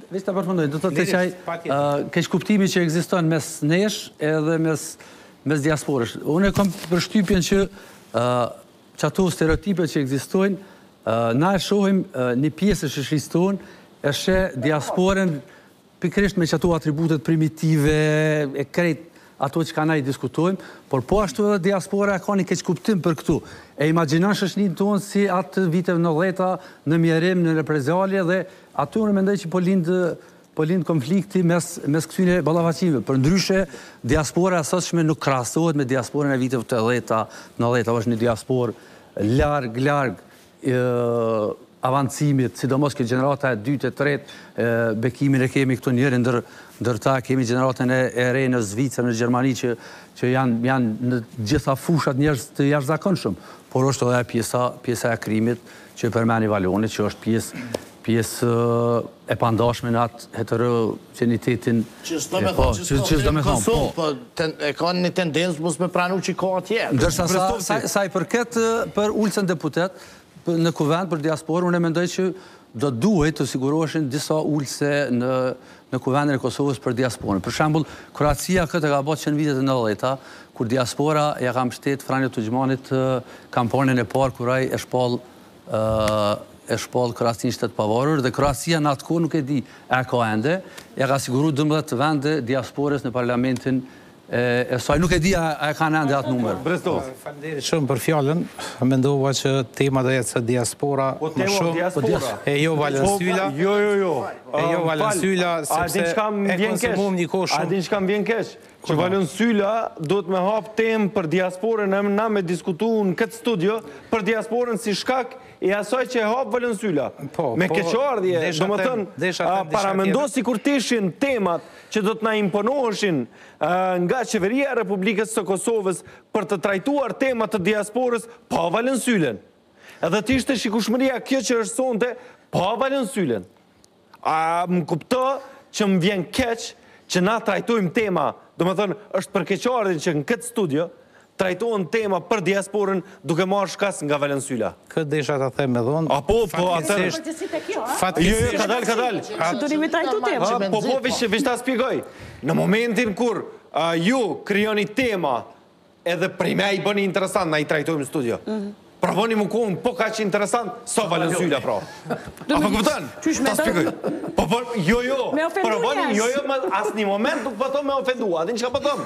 veç ta përfundoj, do të thotë qaj keqkuptimi që ekziston mes nesh edhe mes mes diasporës. Unë kam përshtypjen që Qato stereotipe që ekzistojnë, na e shohim një pjesë e shoqërisë tonë e sheh diasporën pikërisht me qato atributet primitive e krejt ato çka na i diskutojmë, por po ashtu edhe diaspora e ka një keqkuptim për këtu. E imagjinon shoqërinë tonë si atë viteve nëntëdhjeta në mjerim, në reprezalje dhe aty unë mendoj që po lind Po lind konflikti mes mes këtyne ballafaqimeve. Përndryshe, diaspora e sotshme nuk krahasohet me diasporën e viteve tetëdhjeta, nëntëdhjeta, është një diasporë larg, larg avancimit, sidomos kjo gjenerata e dytë, e tretë, Bekimin e kemi këtu njërin ndër ndër ta, kemi gjeneratën e, e re në Zvicër, në Gjermani që që janë janë në të gjitha fushat njerëz të jashtëzakonshëm, por është edhe pjesa pjesa e krimit Që e përmendi Valoni, që është pjesë pjesë e pandashme në atë heterogjenitetin që s'do me thonë që s'do me thonë po, po e ka një tendencë mos me pranu që ka atje ndërsa sa, sa i përket për ulësen deputet në kuvend për diasporë unë mendoj që do duhet të siguroheshin disa ulëse në në Kuvendin e Kosovës për diasporën. Për shembull, Kroacia këtë e ka bërë që në vitet e nëntëdhjeta, kur diaspora ia ka mbështetë Franjo Tuxhmanit kampanen e parë kur ai e shpall e shpall Kroacinë shtet të pavarur dhe Kroacia në atë kohë nuk e di, a e ka ende, ia ka siguru dymbëdhjetë vende diasporës në parlamentin E saj nuk e di a e kanë ende atë numër. Faleminderit shumë për fjalën. Mendova që tema do jetë te diaspora më shumë e jo Valon Syla. Jo, jo, jo. E jo Valon Syla sepse e konsumojmë një kohë shumë. A din çka më vjen keq? Që Valon Syla duhet me hap temë për diasporën e na me diskutu në këtë studio për diasporën si shkak i asaj që e hap Valon Syla. Me keqardhje, domethënë, paramendo sikur të ishin temat që do të na imponoheshin nga Qeveria e Republikës së Kosovës për të trajtuar tema të diasporës pa Valon Sylën. Edhe të ishte shikushmëria kjo që është sonte pa Valon Sylën. A më kupto që më vjen keq që na trajtojmë tema, domethënë është për keqardhje që në këtë studio, Trajtohen tema për diasporën duke marrë shkas nga Valon Syla. Këtë desha ta them edhe unë. A po, po atëherë. Jo, jo, kadalë, kadalë. Që doni me trajtu temën. Po, po, po, veç ta shpjegoj. Në momentin kur ju krijoni tema edhe prej me i bëni interesant, na i trajtojmë në studio. Provoni me kon po kaq interesant sa Valon Syla pra. A po kupton? Ta shpjegoj. Po, po, jo, jo. Provoni, jo, jo, asnjë moment nuk po thom me ofendu. A din çka po thom?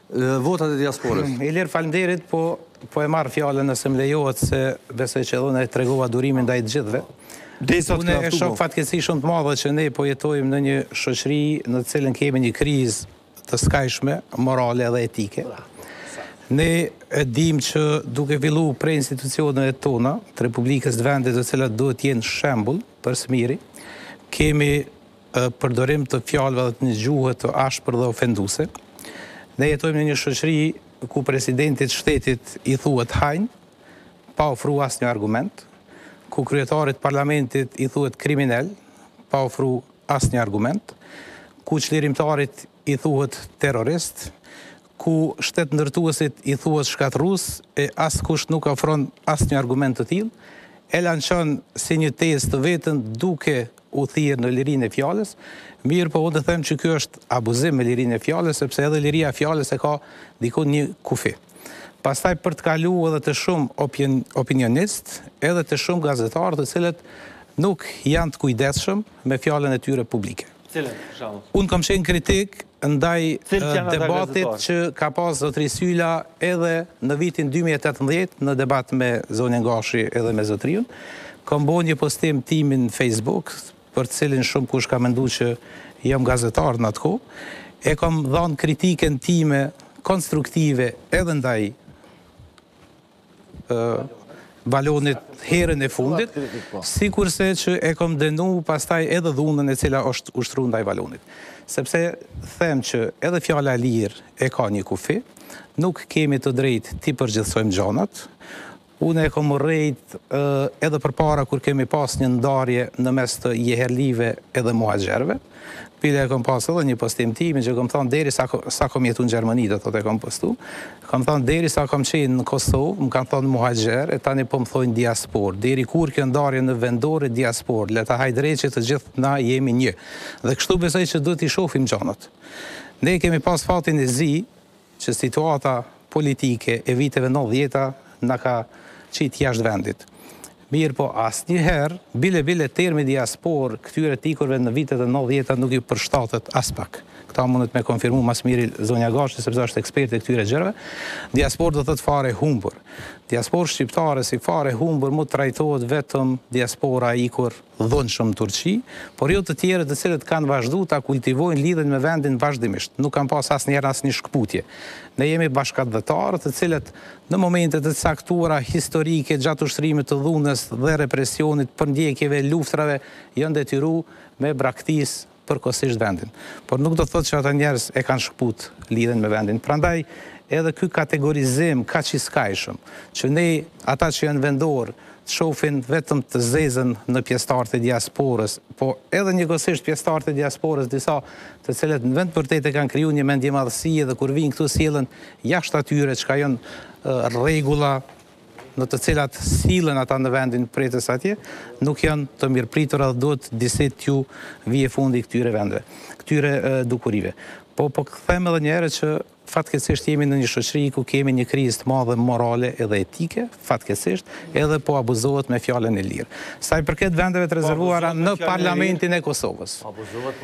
Dhe votat e diasporës. Ilir, faleminderit, po, po e marr fjalën nëse më lejohet se besoj që edhe e tregova durimin ndaj të gjithëve. Unë e shoh fatkeqësi shumë të madhe që ne po jetojmë në një shoqëri në të cilën kemi një krizë të skajshme, morale dhe etike. Ne e dim që duke fillu prej institucioneve tona, të Republikës të vendit të cilat duhet të jenë shembull për së miri, kemi përdorim të fjalëve dhe të një gjuhe të ashpër dhe ofenduese. Ne jetojmë në një shoqëri ku presidentit të shtetit i thuhet hajn, pa ofru asnjë argument, ku kryetarit parlamentit i thuhet kriminel, pa ofru asnjë argument, ku çlirimtarit i thuhet terrorist, ku shtetndërtuesit i thuhet shkatërrues e askush nuk ofron asnjë argument të tillë, e lançon si një tezë të vetën duke u thirrë në lirinë e fjalës, mirëpo unë them që ky është abuzim me lirinë e fjalës sepse edhe liria e fjalës e ka diku një kufi. Pastaj për të kalu edhe te shumë opinionistë, edhe te shumë gazetarë të cilët nuk janë të kujdesshëm me fjalën e tyre publike. Unë kam qenë kritik Ndaj debatit që ka pas zotri Syla edhe në vitin dy mijë e tetëmbëdhjetë në debat me zonjën Gashi edhe me zotriun, kam bo një postim timin n'Facebook, për të cilin shumëkush ka mendu që jam gazetar në atë kohë, e kam dhanë kritiken time konstruktive edhe ndaj Valonit herën e fundit, sikurse që e kam dënu pastaj edhe dhunën e cila është ushtru ndaj Valonit. Sepse them që edhe fjala e lirë e ka një kufi, nuk kemi të drejtë t'i përgjithësojmë gjanat, Unë e kam urrejt edhe përpara kur kemi pas një ndarje në mes të jerlive edhe muhaxherëve. Bile e kam pas edhe një postim timin që kam thënë derisa kam jetu në Gjermani, do thotë e kam postu. Kam thënë derisa kam qenë në Kosovë, më kanë thënë muhaxher, e tani po më thonë diasporë. Deri kur kjo ndarje në vendorë diasporë, le ta hajë dreqi që të gjithë na jemi një. Dhe kështu besoj që duhet t'i shofim gjanat. Ne kemi pas fatin e zi, që situata politike e viteve nëntëdhjeta na ka qit jashtë vendit. Mirëpo asnjëherë, bile bile termi diasporë këtyre të ikurve në vitet e nëntëdhjeta nuk iu përshtatet aspak. Këtë mundet me konfirmu mas miri zonja Gashi sepse është eksperte e këtyre gjërave. Diasporë do të thotë farë e humbur. Diasporë shqiptare si farë e humbur mund të trajtohet vetëm diaspora e ikur dhunshëm në Turqi, por jo të tjerët të cilët kanë vazhdu ta kultivojnë lidhjen me vendin vazhdimisht, nuk kanë pas asnjëherë asnjë shkëputje. Ne jemi bashkatdhetarë të cilët në momente të caktuara historike gjatë ushtrimit të dhunës dhe represionit, përndjekjeve, luftrave janë detyru me braktisë, përkohësisht vendin. Por nuk do thotë që ata njerëz e kanë shkëputë lidhjen me vendin. Prandaj edhe ky kategorizim kaq i skajshëm, që ne ata që janë vendorë shofin vetëm të zezën në pjesëtarët e diasporës, po edhe njëkohësisht pjesëtarët e diasporës disa të cilët në vend të vërtetë e kanë kriju një mendjemadhësi dhe kur vijnë këtu sillen jashtë atyre çka janë rregulla në të cilat sillen ata në vendin pritës atje, nuk janë të mirëpritura dhe duhet disi t'iu vijë fundi i këtyre vendeve, këtyre dukurive. Po, po them edhe njëherë që fatkeqësisht jemi në një shoqëri ku kemi një krizë të madhe morale edhe etike, fatkeqësisht, edhe po abuzohet me fjalën e lirë. Sa i përket vendeve të po, rezervuara në Parlamentin e Kosovës.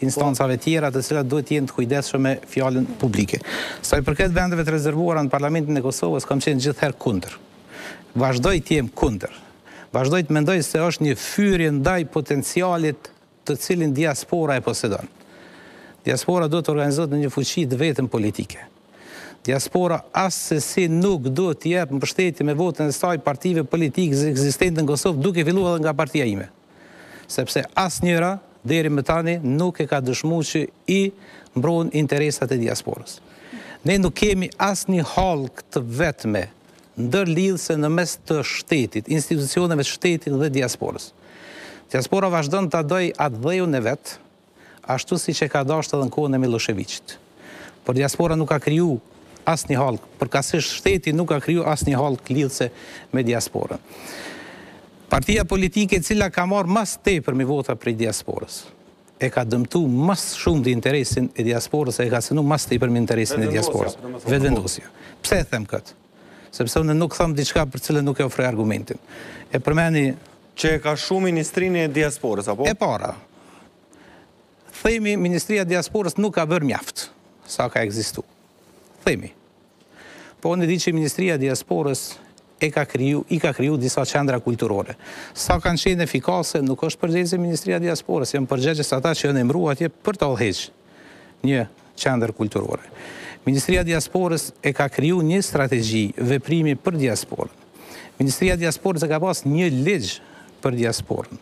instancave tjera të cilat duhet të jenë të kujdesshëm me fjalën publike. Sa i përket vendeve të rezervuara në Parlamentin e Kosovës, kam qenë gjithëherë kundër. Vazhdoj të jem kundër. Vazhdoj të mendoj se është një fyerje ndaj potencialit të cilin diaspora e posedon. Diaspora duhet të organizohet në një fuqi të vetëm politike. Diaspora assesi nuk duhet të jep mbështetje me votën e saj partive politike ekzistente në Kosovë, duke filluar edhe nga partia ime. sepse asnjëra deri më tani nuk e ka dëshmu që i mbron interesat e diasporës. Ne nuk kemi asnjë hallkë të vetme ndërlidhëse në mes të shtetit, institucioneve të shtetit dhe diasporës. Diaspora vazhdon ta dojë atdheun e vet, ashtu siç e ka dashtë edhe në kohën e Millosheviqit. Por diaspora nuk ka kriju asnjë hallkë, përkatësisht shteti nuk ka kriju asnjë hallkë lidhëse me diasporën. Partia politike e cila ka marrë ma së tepërmi vota prej diasporës, e ka dëmtu ma së shumti interesin e diasporës e e ka cenu ma së tepërmi interesin e diasporës. Vetëvendosja, domethënë. Vetëvendosja. Pse e them këtë? Sepse unë nuk them diçka për të cilën nuk e ofroj argumentin. E përmeni Që e ka shu Ministrinë e Diasporës, apo? E para, themi Ministria e Diasporës nuk ka bërë mjaft, sa ka ekzistu. Themi. Po unë di që Ministria e Diasporës e ka kriju, i ka kriju disa qendra kulturore. Sa kanë qenë efikase, nuk është përgjegjëse Ministria e Diasporës, janë përgjegjës ata që janë emru atje për të udhëheq. një qendër kulturore. Ministria e Diasporës e ka kriju një strategji veprimi për diasporën. Ministria e Diasporës e ka pas një ligj për diasporën.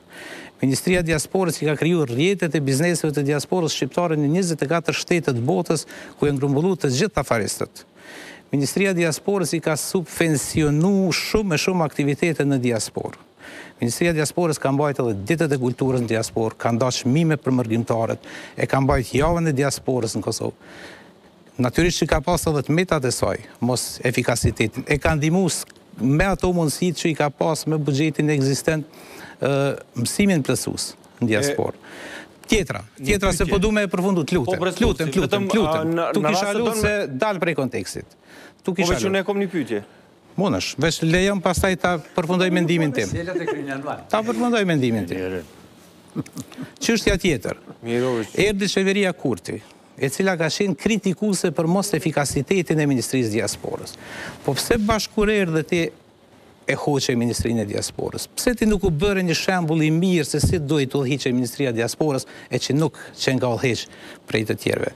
Ministria e Diasporës i ka kriju rrjetet e bizneseve të diasporës shqiptare në 24 shtete të botës ku janë grumbullu të gjithë afaristët. Ministria e Diasporës i ka subvencionu shumë e shumë aktivitete në diasporë. Ministria e Diasporës ka mbajt edhe Ditët e Kulturës në Diasporë, ka nda çmime për mërgimtarët, e ka mbajt Javën e Diasporës në Kosovë. Natyrisht që ka pas edhe të metat e saj, mosefikasitetin. E ka ndihmu me ato mundësi që i ka pas me buxhetin ekzistent mësimin plotësues në diasporë. Tjetra, tjetra se po du me e përfundu, të lutem, të lutem, të lutem, të lutem, të kisha lutë se dal prej kontekstit. Po veç unë e kom një pytje. Mundesh, veç lejom pastaj ta përfundoj mendimin tim. Ta përfundoj mendimin tim. Çështja tjetër, erdhi qeveria Kurti, e cila ka qenë kritikuse për mosefikasitetin e Ministrisë Diasporës. Po pse pasi erdhe ti e hoqe Ministrinë e Diasporës? Pse ti nuk u bëre një shembul i mirë se si duhet të udhëhiqet Ministria Diasporës e që nuk qenka udhëheq prej të tjerve?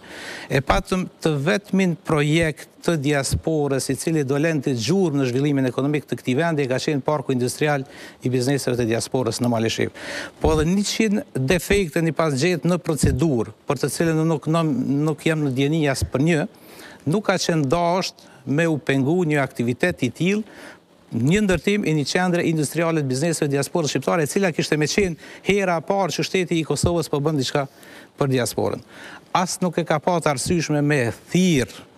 E patëm të vetmin projekt të diasporës, i cili do lente gjurmë në zhvillimin ekonomik të këtij vendi, ka qenë parku industrial i bizneseve të diasporës në Malishevë. Po edhe njëqind defekte me i pas gjetë në procedurë, për të cilën nuk, nuk jam në djeni as për një, nuk ka qenë dashtë me u pengu një aktivitet i tillë, Një ndërtim i një qendre industriale të bizneseve të diasporës shqiptare e cila kishte me qenë hera e parë që shteti i Kosovës po bën diçka për diasporën. As nuk e ka pa të arsyeshme me thirrë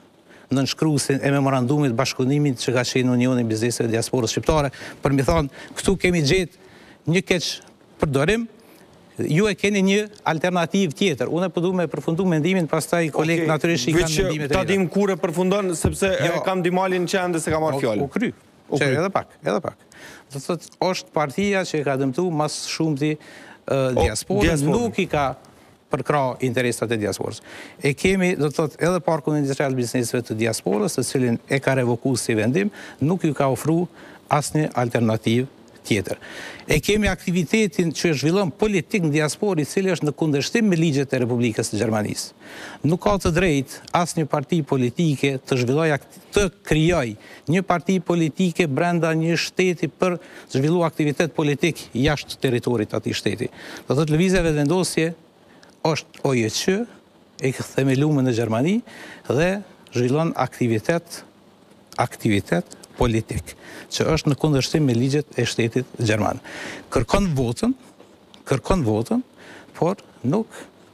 nënshkruesin e memorandumit bashkëpunimit që ka qenë Unioni i Bizneseve të Diasporës Shqiptare për m'i thënë këtu kemi gjetë një keq përdorim, ju e keni një alternativë tjetër. Unë po dua me përfundu mendimin, pastaj kolegët natyrisht i kanë mendimet e veta. Veç që ta dimë kur e përfundon, sepse e jo. kam Dimalin që ende se ka marrë fjalën. U kry. Edhe pak, edhe pak. Do thotë, është partia që e ka dëmtu ma s'shumti diasporën, nuk i ka përkrah interesat e diasporës. E kemi, do të thotë, edhe Parkun Industrial të Bizneseve të Diasporës, të cilin e ka revoku si vendim, nuk ju ka ofru asnjë alternativë tjetër. E kemi aktivitetin që zhvillon politik në diasporë, i cili është në kundërshtim me ligjet e Republikës të Gjermanisë. Nuk ka të drejtë asnjë parti politike të zhvillojë të krijojë një parti politike brenda një shteti për t'zhvillu aktivitet politik jashtë territorit të atij shteti. Do thotë Lëvizja Vetëvendosje është OJQ, e themelume në Gjermani dhe zhvillon aktivitet aktivitet politik, që është në kundërshtim me ligjet e shtetit gjerman. Kërkon votën, kërkon votën, por nuk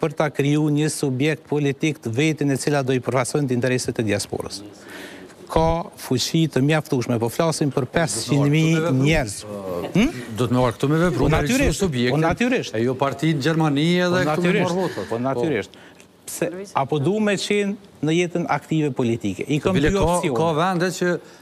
për ta kriju një subjekt politik të vetin e cila do i përfaqësonte interesat e diasporës. Ka fuqi të mjaftueshme, po flasim për pesëqind mijë njerëz. Do të ardhë këtu me vepru, me regjistru subjektin. Po natyrisht. E jo partinë në Gjermani edhe këtu me marrë votat. Po natyrisht. Apo du me qenë në jetën aktive politike. I kam dy opcione. Ka vende që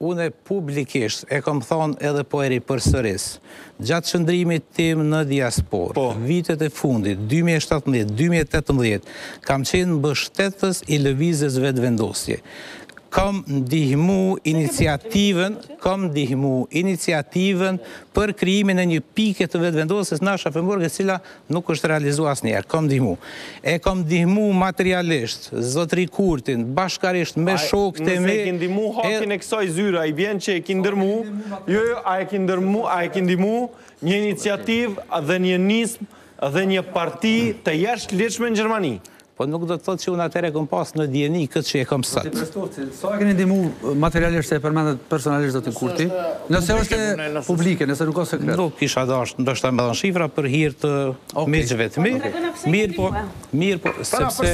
Unë publikisht e kam thënë edhe po e ripërsëris, gjatë qëndrimit tim në diasporë, vitet e fundit, dy mijë e shtatëmbëdhjetë, dy mijë e tetëmbëdhjetë, kam qenë mbështetës i Lëvizjes Vetëvendosje. Kam ndihmu iniciativën, kam ndihmu iniciativën për krijimin e një pike të Vetëvendosjes në Aschaffenburg e cila Nuk është realizu asnjëherë, kam ndihmu. E kam ndihmu materialisht, zotëri Kurtin, bashkarisht me shokët e mi. Nëse e ki ndihmu hakin e kësaj zyre, a i vjen që e ki ndërmu, jo, jo, a e ki ndërmu, a e ki ndihmu një iniciativë dhe një nismë dhe një parti të jashtëligjshme në Gjermani? Po nuk do të thotë që unë atëherë e kam pas në dijeni këtë që e kam sot. Sa e keni ndihmu materialisht se e përmendët personalisht zotin Kurti? Nëse është publike, nëse nuk është sekret. Nuk kisha dashtë ndoshta me dhënë shifra për hir të miqve të mi, mirëpo, mirëpo, sepse.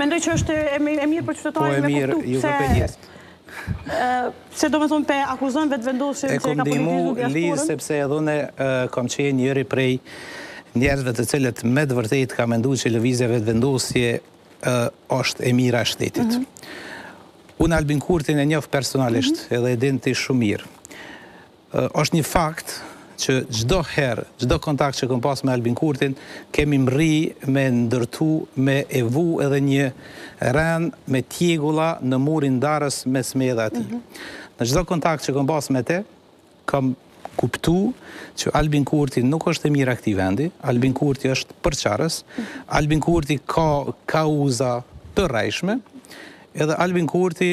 Mendoj që është e mirë për qytetarin me kuptu pse. Pse do me thonë pe akuzojnë Vetëvendosjen që e ka politizur diasporën? E kom ndihmu, sepse edhe une kam qenë njëri prej njerëzve të cilët me të vërtejt kam mendu që lëvizja Vetëvendosje është e mira e shtetit. Mhm. Unë Albin Kurtin e njof personalisht mhm. edhe e din ti shumë mirë. Është një fakt që çdo herë, çdo kontakt që kam pas me Albin Kurtin, kemi mrri me ndërtu, me e vu edhe një rend me tjegulla në murin ndarës mes meje dhe atij. Në çdo kontakt që kam pas me te, kam kuptu që Albin Kurti nuk është e mira e këtij vendi, Albin Kurti është përçarës, Albin Kurti ka kauza të rrejshme, edhe Albin Kurti,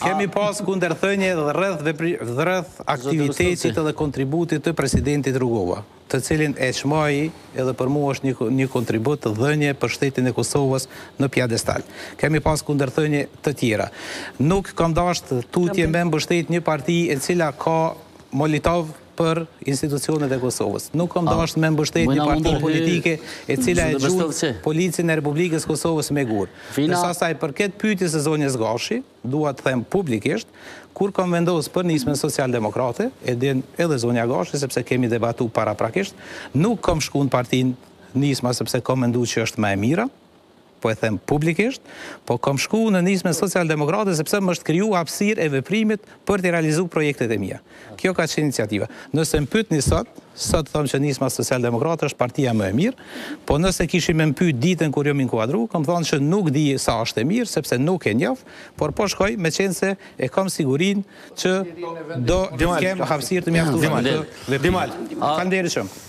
Kemi pasë kundërthënie rreth rreth aktivitetit dhe kontributit të presidentit Rugova, të cilin e çmoj edhe për mua është një kontributdhënie për shtetin e Kosovës në piedestal. Kemi pasë kundërthënie të tjera. Nuk kam dashtë tutje me mbështetë një parti e cila ka molotov, për institucionet e Kosovës. Nuk kam dashtë me mbështetë një parti politike e cila e gjun Policinë e Republikës së Kosovës me gurë. Ndërsa sa i përket pyetjes së zonjës Gashi, dua të them publikisht, kur kam vendos për Nismën Socialdemokrate, e din edhe zonja Gashi sepse kemi debatu paraprakisht, nuk kam shku në partinë Nisma sepse kam mendu që është më e mira, po e them publikisht, po kam shku në Nismën Socialdemokrate sepse më është kriju hapësirë e veprimit për t'i realizu projektet e mia. Kjo ka qenë iniciativa. Nëse më pytni sot, sot thom që Nisma Socialdemokrate është partia më e mirë, po nëse kishit me më pyt ditën kur jom inkuadru, kam thënë që nuk di sa është e mirë, sepse nuk e njof, por po shkoj meqenëse e kam sigurinë që do të kem hapësirë të mjaftueshme të veprimit. Faleminderit shumë.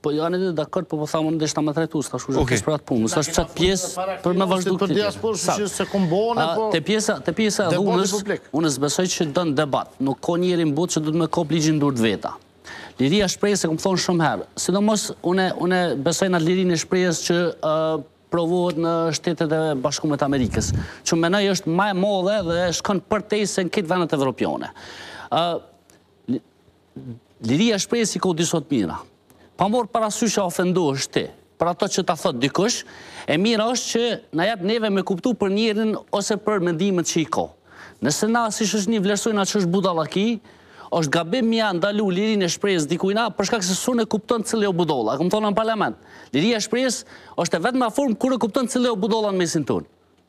Po jam edhe dakord, po po thom unë deshta me trajtu, s'ka shku gjithë për atë punë, s'ka shku qatë pjesë për me vazhdu këtë. Për diasporë që që e kom bo, po... Te pjesa, te pjesa e dhunës, unë s'besoj që don debat, nuk ko njeri në botë që du të me kop ligjin n'durt të veta. Liria e shprehjes e kom thonë shumë herë, sidomos une besoj në atë lirinë e shprehjes që promovohet në Shtetet e Bashkume të Amerikës, që mendoj është ma e modhe dhe shkon përtej se në këto vendet evropione. Liria e shprehjes i ka disa të mira. Pa marrë parasysh a ofendohesh ti, për ato që ta thotë dikush, e mira është që na jep neve me kuptu për njerin ose për mendimet që i ka. Nëse na si shoqni vlerësojna që është budallaki, është gabim me ia ndalu lirinë e shprehjes dikujna, për shkak se s'un e kupton cili o budalla. E kom thonë në parlament, liria e shprehjes është e vetmja formë kur e kupton cili o budalla në mesin tonë.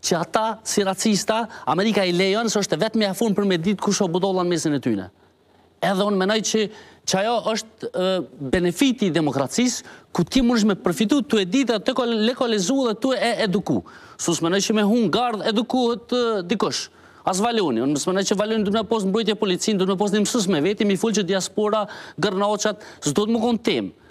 që ata si racista, Amerika i lejon se është e vetmja formë për me ditë kush o budalla në mesin e tyne. Edhe unë menoj që qajo është benefiti i demokracisë, ku ti munesh me përfitu tu e ditë, tu e lokalizu edhe tu e eduku. Se s'menoj që me hu n'gardh edukohet dikush. As Valoni, unë s'menoj që Valoni duhet me pasë mbrojtje policinë, duhet me pasë një mësus me veti, me i folë që diaspora, gërnaqat, s'duhet me konë temë.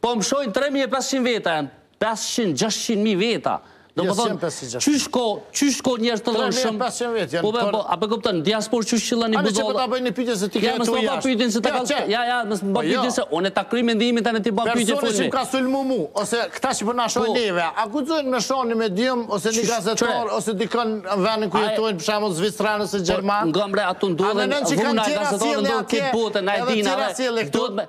Po m'shajnë tre mijë e pesëqind veta janë, pesëqind, gjashtëqind mijë veta. Domethonë, qysh ka, qysh ka njerëz të dhunshëm... 3500 vetë janë... Po, po, po, a pe kupton, diasporë qysh qëllon ni budallë... Ani qe po ta boj një pytje se ti ke jetu jashtë... Ja, ja, mos më bon pytje jo. se... Unë e ta kry mendimin tani ti bon pytje të fërmi. Personi që më ka sulmu mu, ose këta që po na shajnë po. neve, a guxojnë me sha ni medium, ose një gazetar, ose dikon n'venin ku jetojnë, për shembull Zvicrën, ose po, Gjerman... Nga mre, atë në duhet, vuna e gazetarë në duhet këtë botë, na e dina,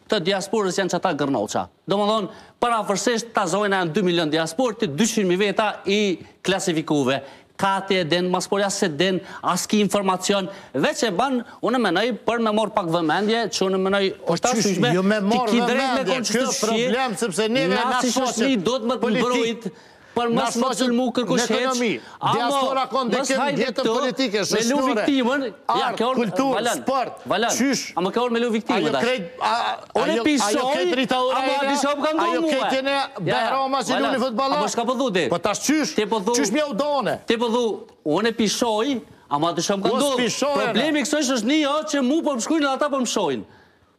të diasporës janë qata gërnaqa. Domethënë, parafërsisht ta zojna janë 2 milion diasporë, ti 200 mijë veta i klasifikove. Kah ti e din, ma s'pari as e din, as ki informacion, veç e bën, unë menoj për me marrë pak vëmendje, që unë menoj po është arsyeshme, jo me marrë vëmendje, kjo është problem sepse neve na shfaqet. Naci është një duhet me të mbrojt, Por mos më sulmu kërkush heq. Në ekonomi, diaspora ka ndikim n'jetën politike, shoqërore, art, kulturë, sport, qysh. A më ka orë me lu viktimë tash? A jo këtë Rita Ora e nga? A jo këtë jene Behrami që lun futboll? Po tash qysh? Qysh mja u done? Ti po thu, unë po i shaj, ama tashmë ka ndodhë. Problemi kësë është një, që mu po më shkrujnë dhe ata po më shajnë.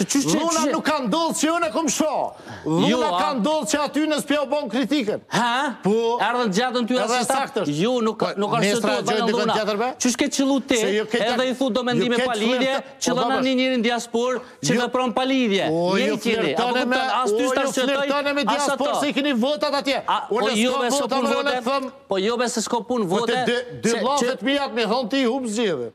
Dhuna nuk ka ndodhë që unë i kom sha. Dhuna ka ndodhë që atyne s'po jau bon kritikën. Ha? Po. Erdhën gjetën ty asë shtatë. Jo nuk arsyetohet bre dhuna. Qysh ke qëllu ti, edhe i thu do mendime palidhje, qëllon edhe një njeri n'diasporë, që vepron palidhje. Një i kini. A po këtën, asë ty shtatë që të dojë, asë ato. Po ju kini votat atje. Po ju me së pun vote, po ju me së pun vote. Po të dy lafet mi atë me thonë ti hubë zhjeve.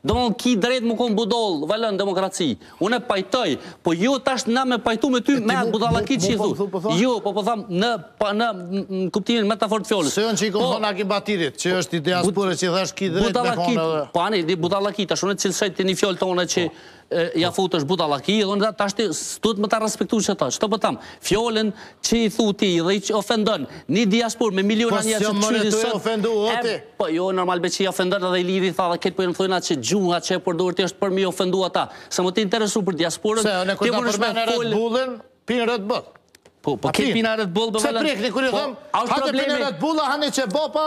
Domethonë ki drejt me kon budallë valla në demokraci. Unë pajtoj, po jo tash na me pajtu me ty me atë budallaki që ti po thu. Po jo, po po tham në pa në kuptimin metafor të fjalës. Se unë që i kom po- thonë Aki Batirit, që është i diasporës që i thash ki drejt me kon. Po ani, ni budallaki tash unë cilësoj ti një fjalë tonë që ja futësh budallaki, i thonë, tash ti s'duhet me ta respektu, e thosh. Ç'të bëtam? Fjalën që i thu ti dhe i ofendon një diaspor me miliona po, njerëz që të kqyrin sot. ofendu ti. Po jo normal be që i ofendon edhe i lidhi tha dhe këtë po e thom atë që gjuha që e përdor ti është për m'i ofendu ata. Se me t'interesu për diasporën. Se ne kur ta përmend Red Bullin, pin Red Bull. Po po ke pi Red Bull be. Se prekni kur i po, them, hajt pin Red Bulla, hani qebapa.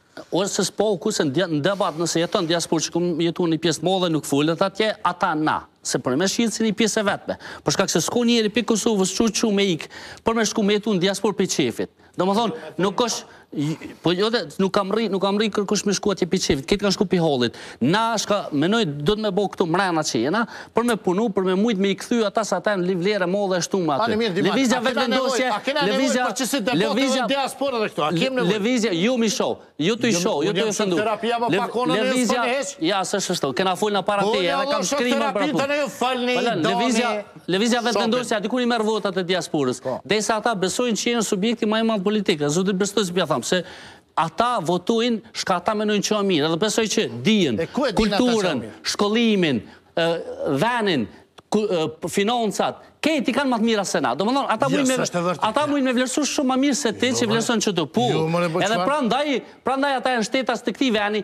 Ose s'po u kuse në debat nëse jeton n'diasporë që kom jetu një pjesë t'modhe nuk folet atje ata na se për me shti si një pjesë e vetme për shkak se s'ko njeri pi Kosovës që që me ik për me shku me jetu në diasporë pi qefit domethonë nuk është po jo dhe nuk ka mrri nuk ka mrri kërkush me shku atje pi qefit këtë kanë shku pi hollit Na çka menoj duhet me bo këtu mrena që jena, për me punu, për me mujt me i kthy ata se atëherë i vlerë e modhe e shtu më aty. Lëvizja Vetëvendosje, lëvizja, lëvizja, lëvizja, ju m'i shau, ju t'i shau, ju t'i ofendu. Lëvizja, ja, s'është ashtu, kena fol n'para ti, edhe kam shkrime për atë. Lëvizja, Lëvizja Vetëvendosje, aty kur i merr votat e diasporës, dhe se ata besojnë që jenë subjekti ma i madh politik, që t'i besojnë si p'ja thamë, se Ata votojnë çka ata menojnë që o ma mirë, edhe besoj që dijen, kulturën, shkollimin, venin, financat, krejt i kanë ma të mira se na. Domethonë, ata jo, mujnë me vlerësu shumë ma mirë se ti jo, që vlerëson qëtu. Jo, edhe prandaj, prandaj ata janë shtetas të këtij veni,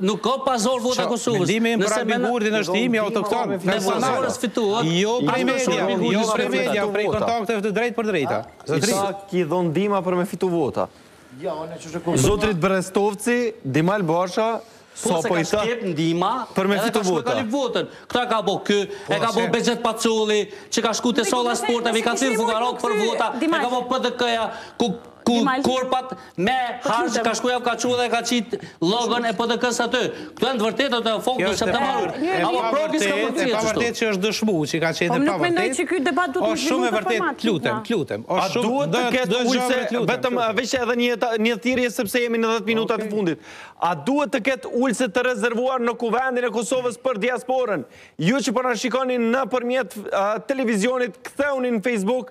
Nuk ka pazar vota Kosovës. Mendimi im për Albin Kurtin është i imi autokton, personal. Jo prej media, jo prej media, prej kontakteve të drejtpërdrejta. Zotri. Sa ki dhon ndihma për me fitu vota. Zotri Brestovci, Dimal Basha, sa po i tha për me fitu vota. Këta ka bo ky, e ka bo Behgjet Pacolli, që ka shku te salla sporteve, i ka thirrë fukaratë për vota, e ka bo PDK-ja, ku... Ku korpat me harxh ka shku ja ka çu dhe ka qit logon e PDK-së aty. Këto janë të vërteta të fokus që të marrë. Apo prapë s'ka mundësi e qështu. E vërteta që është dëshmu që i ka qenë po, e pavërtetë. Po nuk mendoj që ky debat duhet më shumë e vërtet. Lutem, lutem. A duhet të ketë ulëse, vetëm veç edhe një thirrje sepse jemi në 10 minutat e fundit. A duhet të ketë ulëse të rezervuar në kuvendin e Kosovës për diasporën? Ju që po na shikoni nëpërmjet televizionit, kthehuni n'Facebook,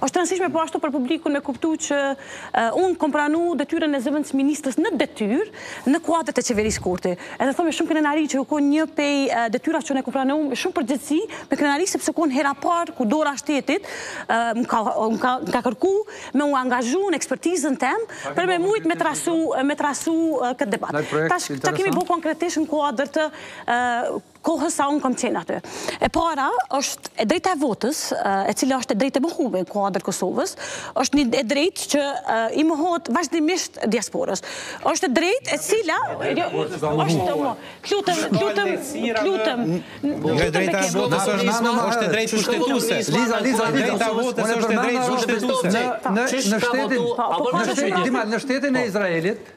Është e rëndësishme po ashtu për publikun me kuptu që unë kom pranu detyrën e zëvendësministres në detyrë në kuadër të qeverisë Kurti. Edhe e thom me shumë krenari që u konë një pej detyrave që e kom pranu me shumë përgjegjësi, me krenari sepse u konë hera parë ku dora shtetit më ka, më ka, më ka kërku me u angazhu në ekspertizën tem për me mujt me trajtu, me trajtu këtë debat. Tash, çka kemi bo konkretisht në kuadër të kohës sa unë kam qenë aty. E para është e drejta e votës, e cila është e drejtë e mohuar në kuadër Kosovës, është një e drejtë që i mohohet vazhdimisht diasporës. Është e drejtë e cila jo, është të mo. Lutem, lutem, lutem. E drejta e votës është është e drejtë kushtetuse. Liza, Liza, drejta e votës është e drejtë kushtetuse. Në shtetin, në shtetin e Izraelit,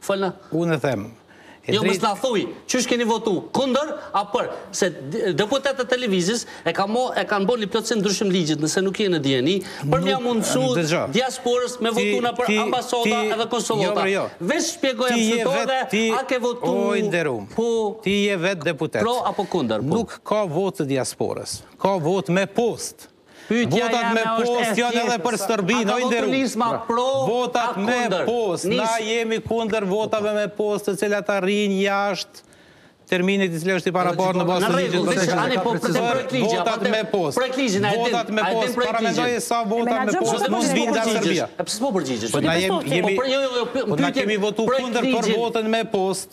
Falna. Unë e them. Jo, veç na thuj, qysh keni votu, kunder, a për, se deputetet të Lëvizjes e kanë bo një plotësim ndryshim ligjit, nëse nuk je në dijeni, për me ia mundësu diasporës me votu nëpër ambasada edhe konsullata. Jo, jo, jo. Veç shpjegoj e më shëtoj dhe a ke votu po ti je vetë deputet. Pro apo kunder? Po. Nuk ka votë diasporës, ka votë me postë. Pyetja jeme është e thjeshtë, a ka populisma pro a kundër? Na jemi kundër votave me postë të cilat arrijnë jashtë terminit i cili është i paraparë në bazë të ligjit për zgjedhje. Për votat me postë. Votat me postë. Paramendoje sa vota me postë mund të vinë nga Serbia. Po na jemi votu kundër për votën me postë.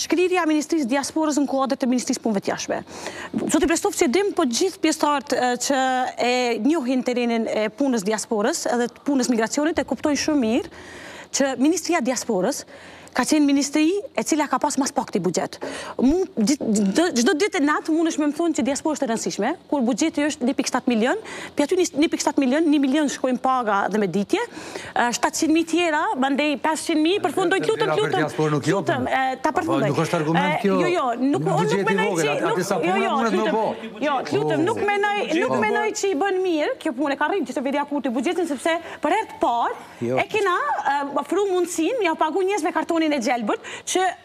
Shkrirja e Ministrisë Diasporës në kuadër të Ministrisë Punëve të Jashtme. Zoti Brestov, që e dim, po gjithë pjesëtarët që e njohin terenin e punës diasporës edhe të punës migracionit e kuptojnë shumë mirë që Ministria Diasporës ka qenë ministri e cila ka pas më s'pakti buxhet. Çdo ditë e natë mundesh me më thonë që diaspora është e rëndësishme, kur buxheti është 1.7 milion, Prej atij një pikë shtatë milionë, një milion shkojnë paga dhe mëditje, shtatëqind mijë tjera, mandej pesëqind mijë, përfundoj, të lutem, të lutem, të lutem, ta përfundoj. Nuk është argument kjo. Jo, jo, nuk unë nuk mendoj që ka disa puna mundet me bë. Jo, të lutem, nuk mendoj, nuk mendoj që i bën mirë kjo punë e ka rrit Qeveria Kurti buxhetin sepse për herë të parë e kena ofruar mundësinë me ia pagu njerëzve kartonin e gjelbër që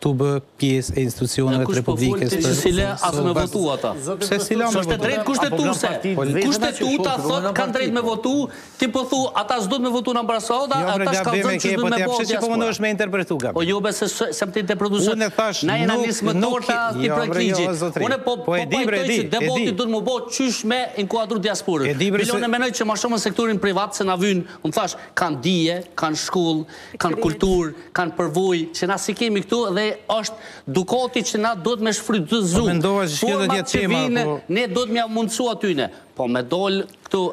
tu bë pjesë e institucioneve të Republikës të Kosovës. Pse si la me votu? S'është e drejtë kushtetuese. Kushtetuta thotë kanë drejtë me votu, ti po thu ata s'duhet me votu në ambasadë, ata shka thojnë që s'duhet me bo diaspora. Pse po mundohesh me interpretu gabimin? Po jo be se se më të interpretu se na jena nisë më torta ti prek ligji. Unë po pajtoj që debati duhet me bo qysh me inkuadru diasporën. Milion e menoj që ma shumë në sektorin privat se na vynë, unë thash, kanë dije, kanë shkollë, kanë kulturë, kanë përvojë, që na si kemi këtu dhe është dukat që na duhet me shfrytëzu. Po mendova që kjo do të jetë tema, po... Ne duhet me ja mundësu atyne. Po me dollë këtu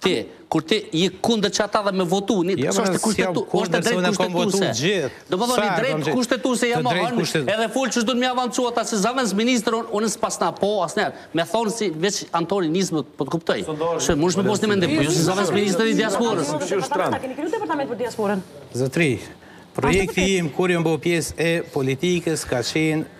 ti, kur ti je kundër që ata edhe me votu, një jo, është kushtetu, është të drejtë kushtetuse. Domethënë, drejtë kushtetuse jau man, edhe folë qysh don me avancu ata, se zavens ministrë, unë së pas na po, asë nërë. Me thonë si veç Antoni Nizmët, po të kuptoj. Çë, mundesh me pasë një mendim, po ju si zëvendësministër i diasporës. Në LVV-patat, a keni kriju departament për diasporën? Zotëri, projekti im, kur jom bo pjesë e politikës, ka qenë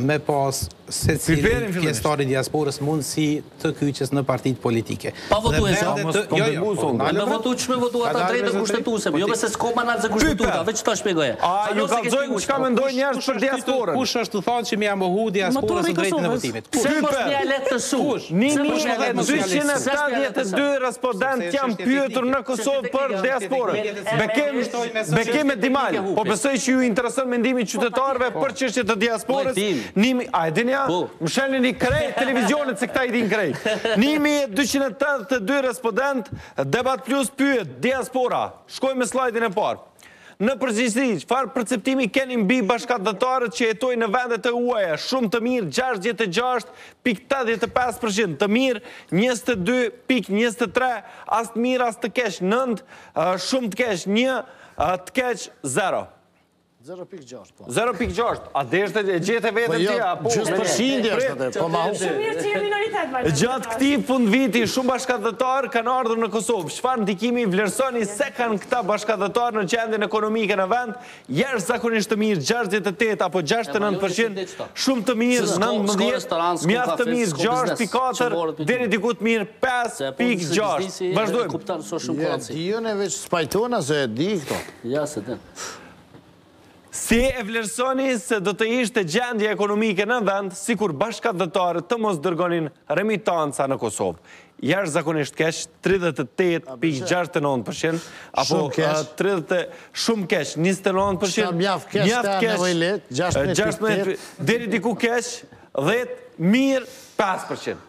me pasë secili pjesëtar i diasporës mundësi të kyçet në partitë politike. Pa votu e sa? Mos po të buzë unë. Me votu që me votu atë të drejtën kushtetuese, jo përse s'ka me nalë as kushtetuta, veç që ta shpjegoj. A ju kallzojmë çka mendojnë njerëz për diasporën? Kush është tu thanë që me ia mohu diasporës të drejtën e votimit? Pse mos me alet të su? Një mijë e dyqind e tetëdhjetë e dy respondentë që janë pyetur në Kosovë për diasporën. Bekim, Bekim e Dimal, po besoj që ju intereson mendimi i qytetarëve për çështje të diasporës. Një, a e dinja? Mshelini krejt televizionet se këta i dinë krejt. Një mijë e dyqind e tetëdhjetë e dy respondentë, Debat Plus pyet, Diaspora, shkojmë me slajdin e parë. Në përgjithësi, çfarë perceptimi keni mbi bashkatdhetarët që jetojnë në vende të huaja, shumë të mirë gjashtëdhjetë e gjashtë pikë tetëdhjetë e pesë për qind, të mirë njëzet e dy pikë njëzet e tre, as të mirë as të keq nëntë, shumë të keq një, të keq zero. Zero pikë gjashtë, po. Zero pikë gjashtë, a deshte e gjete vetën po jo ti a, po. Gjysë përqindje është atë, po ma husë. Shumë mirë që jemi minoritet, Vazhdo. Gjatë këtij fundviti, shumë bashkatdhetarë kanë ardhur në Kosovë. Çfarë ndikimi vlerësoni se kanë këta bashkatdhetarë në gjendjen ekonomike në vend, jashtëzakonisht të mirë, 68 apo 69%, shumë të mirë, 19, mjaft të mirë, 6.4, deri diku të mirë, 5.6. Vazhdojmë. Kuptanë, so shumë kërënci. Ja, di ju në veç s'pajtona, se e di këto. Ja, se të. Si e vlerësoni se do të ishte gjendja ekonomike në vend sikur bashkatdhetarët të mos dërgonin remitanca në Kosovë? Jashtëzakonisht keq, tridhjetë e tetë pikë gjashtëdhjetë e nëntë për qind, apo tridhjetë e shumë keq, njëzet e nëntë për qind, mjaft keq, gjashtëmbëdhjetë deri diku keq, dhjetë mirë, pesë për qind.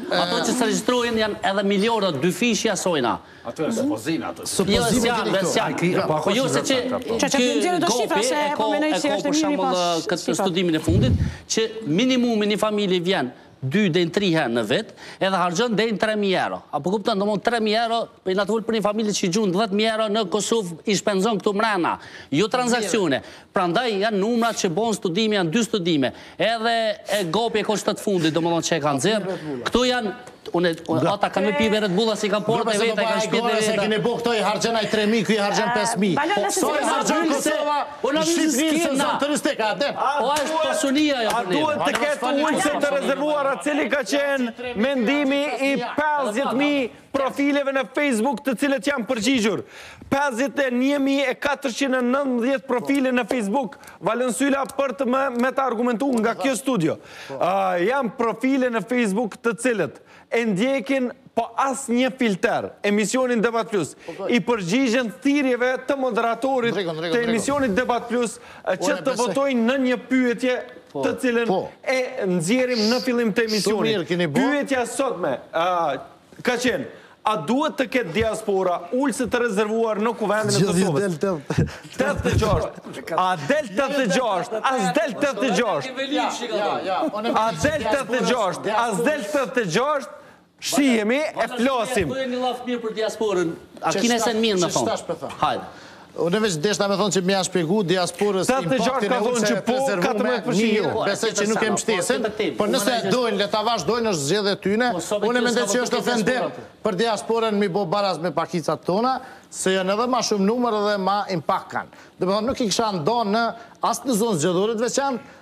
Ato që s'regjistrohen janë edhe miliarda dyfishi asajna. Ato janë supozime ato që. Supozime jo, keni këto. Ai kri. Po ako jo se që që nxjerrë këto shifra se po mendoj se është mirë pas. Këtë studimin e fundit që minimumi një familje vjen 2 deri në 3 herë në vit, edhe harxhon deri në 3000 euro. Apo kupton, domthon 3000 euro Për një shembull për një familje që i gjunë 10.000 euro në Kosovë i shpenzon këtu mrena, jo transakcione. Pra ndaj janë numra që bon studimi, janë dy studime, edhe e GAP-it e kjo e fundit, domethonë që e kanë nxjerrë. Këtu janë, ata kanë me pi Red Bulla se i kanë paret e veta, kanë shpitë e veta. Kinse bo këto i harxhon ai 3.000, ky i harxhon 5.000. Po, sa i harxhon Kosovë e Shqipni se zonë të rëstek, a den. O, është pasunia, ja për një. A duhet të ketë ulëse të rezervuara, cili ka qenë mendimi i 50.000 Profileve në Facebook të cilët janë përgjigjur. 51.419 profile në Facebook, Valon Syla për t'me, me ta argumentu nga kjo studio. Uh, janë profile në Facebook të cilët e ndjekin pa asnjë filter, emisionin Debat Plus, po, po. i përgjigjen thirjeve të moderatorit të emisionit Debat Plus, që të votojnë në një pyetje Po. të cilën po. e nxjerrim në fillim të emisionit. Pyetja sotme, Ka qenë, a duhet të ketë diaspora ulëse të rezervuar në kuvendin e Kosovës? 86. A del 86? A s'del 86? A del 86? A s'del 86? Shihemi e flasim. Bëje një llaf mirë për diasporën. A kini sen mirë me thonë? Hajde. Unë veç deshta me thonë që me ia shpjegu diasporës impaktin e ulëseve t'rezervume jo, besoj që nuk e mështesin, por nëse e dojnë, le ta vazhdojnë është zgjedhje tyne, unë mendoj që është ofendim për diasporën mi bo baras me pakicat tona, se janë edhe ma shumë numër edhe ma impakt kanë. Domethonë nuk i kisha nda në asnjë zonë zgjedhore të veçantë,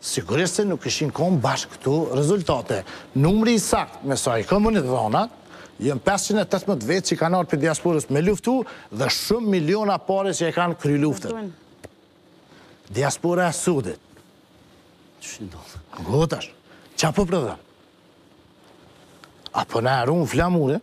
Sigurisht se nuk ishin kon bashkë këto rezultate. Numri i saktë me sa i kam unë t'dhënat, janë pesëqind e tetëmbëdhjetë vetë që kanë ardhur prej diasporës me luftu dhe shumë miliona pare që e kanë kry luftën. Diaspora e sodit. Po tash. Qa po prodhon? Apo na e run flamurin?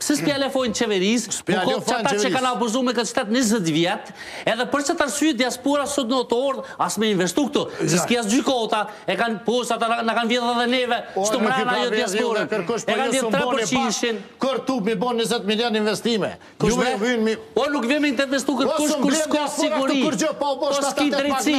Pse s'p'ja lejojnë qeverisë, po qata që kanë abuzu me këtë shtet njëzet vjet, edhe për qët arsye diaspora sot nuk t'ardh as me investu këtu, se s'ki as gjykota, e kanë pos ata na kanë vjedh edhe neve, qëtu mrena jo diasporën, e kanë vjedh tre përqindshin. Kur t'i bon njëzet milion investime. Kush bre? O nuk vjen me t'investu kërkush kur s'ka siguri, po s'ki drejtësi.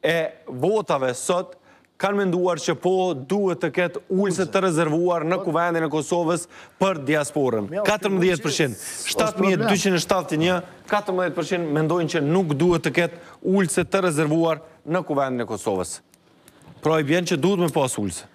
e votave sot kanë menduar që po duhet të ketë ulëse të rezervuar në Kuvendin e Kosovës për diasporën. Katërmbëdhjetë për qind, shtatë mijë e dyqind e shtatëdhjetë e një, katërmbëdhjetë për qind mendojnë që nuk duhet të ketë ulëse të rezervuar në Kuvendin e Kosovës. Pra i bjen që duhet me pas ulëse.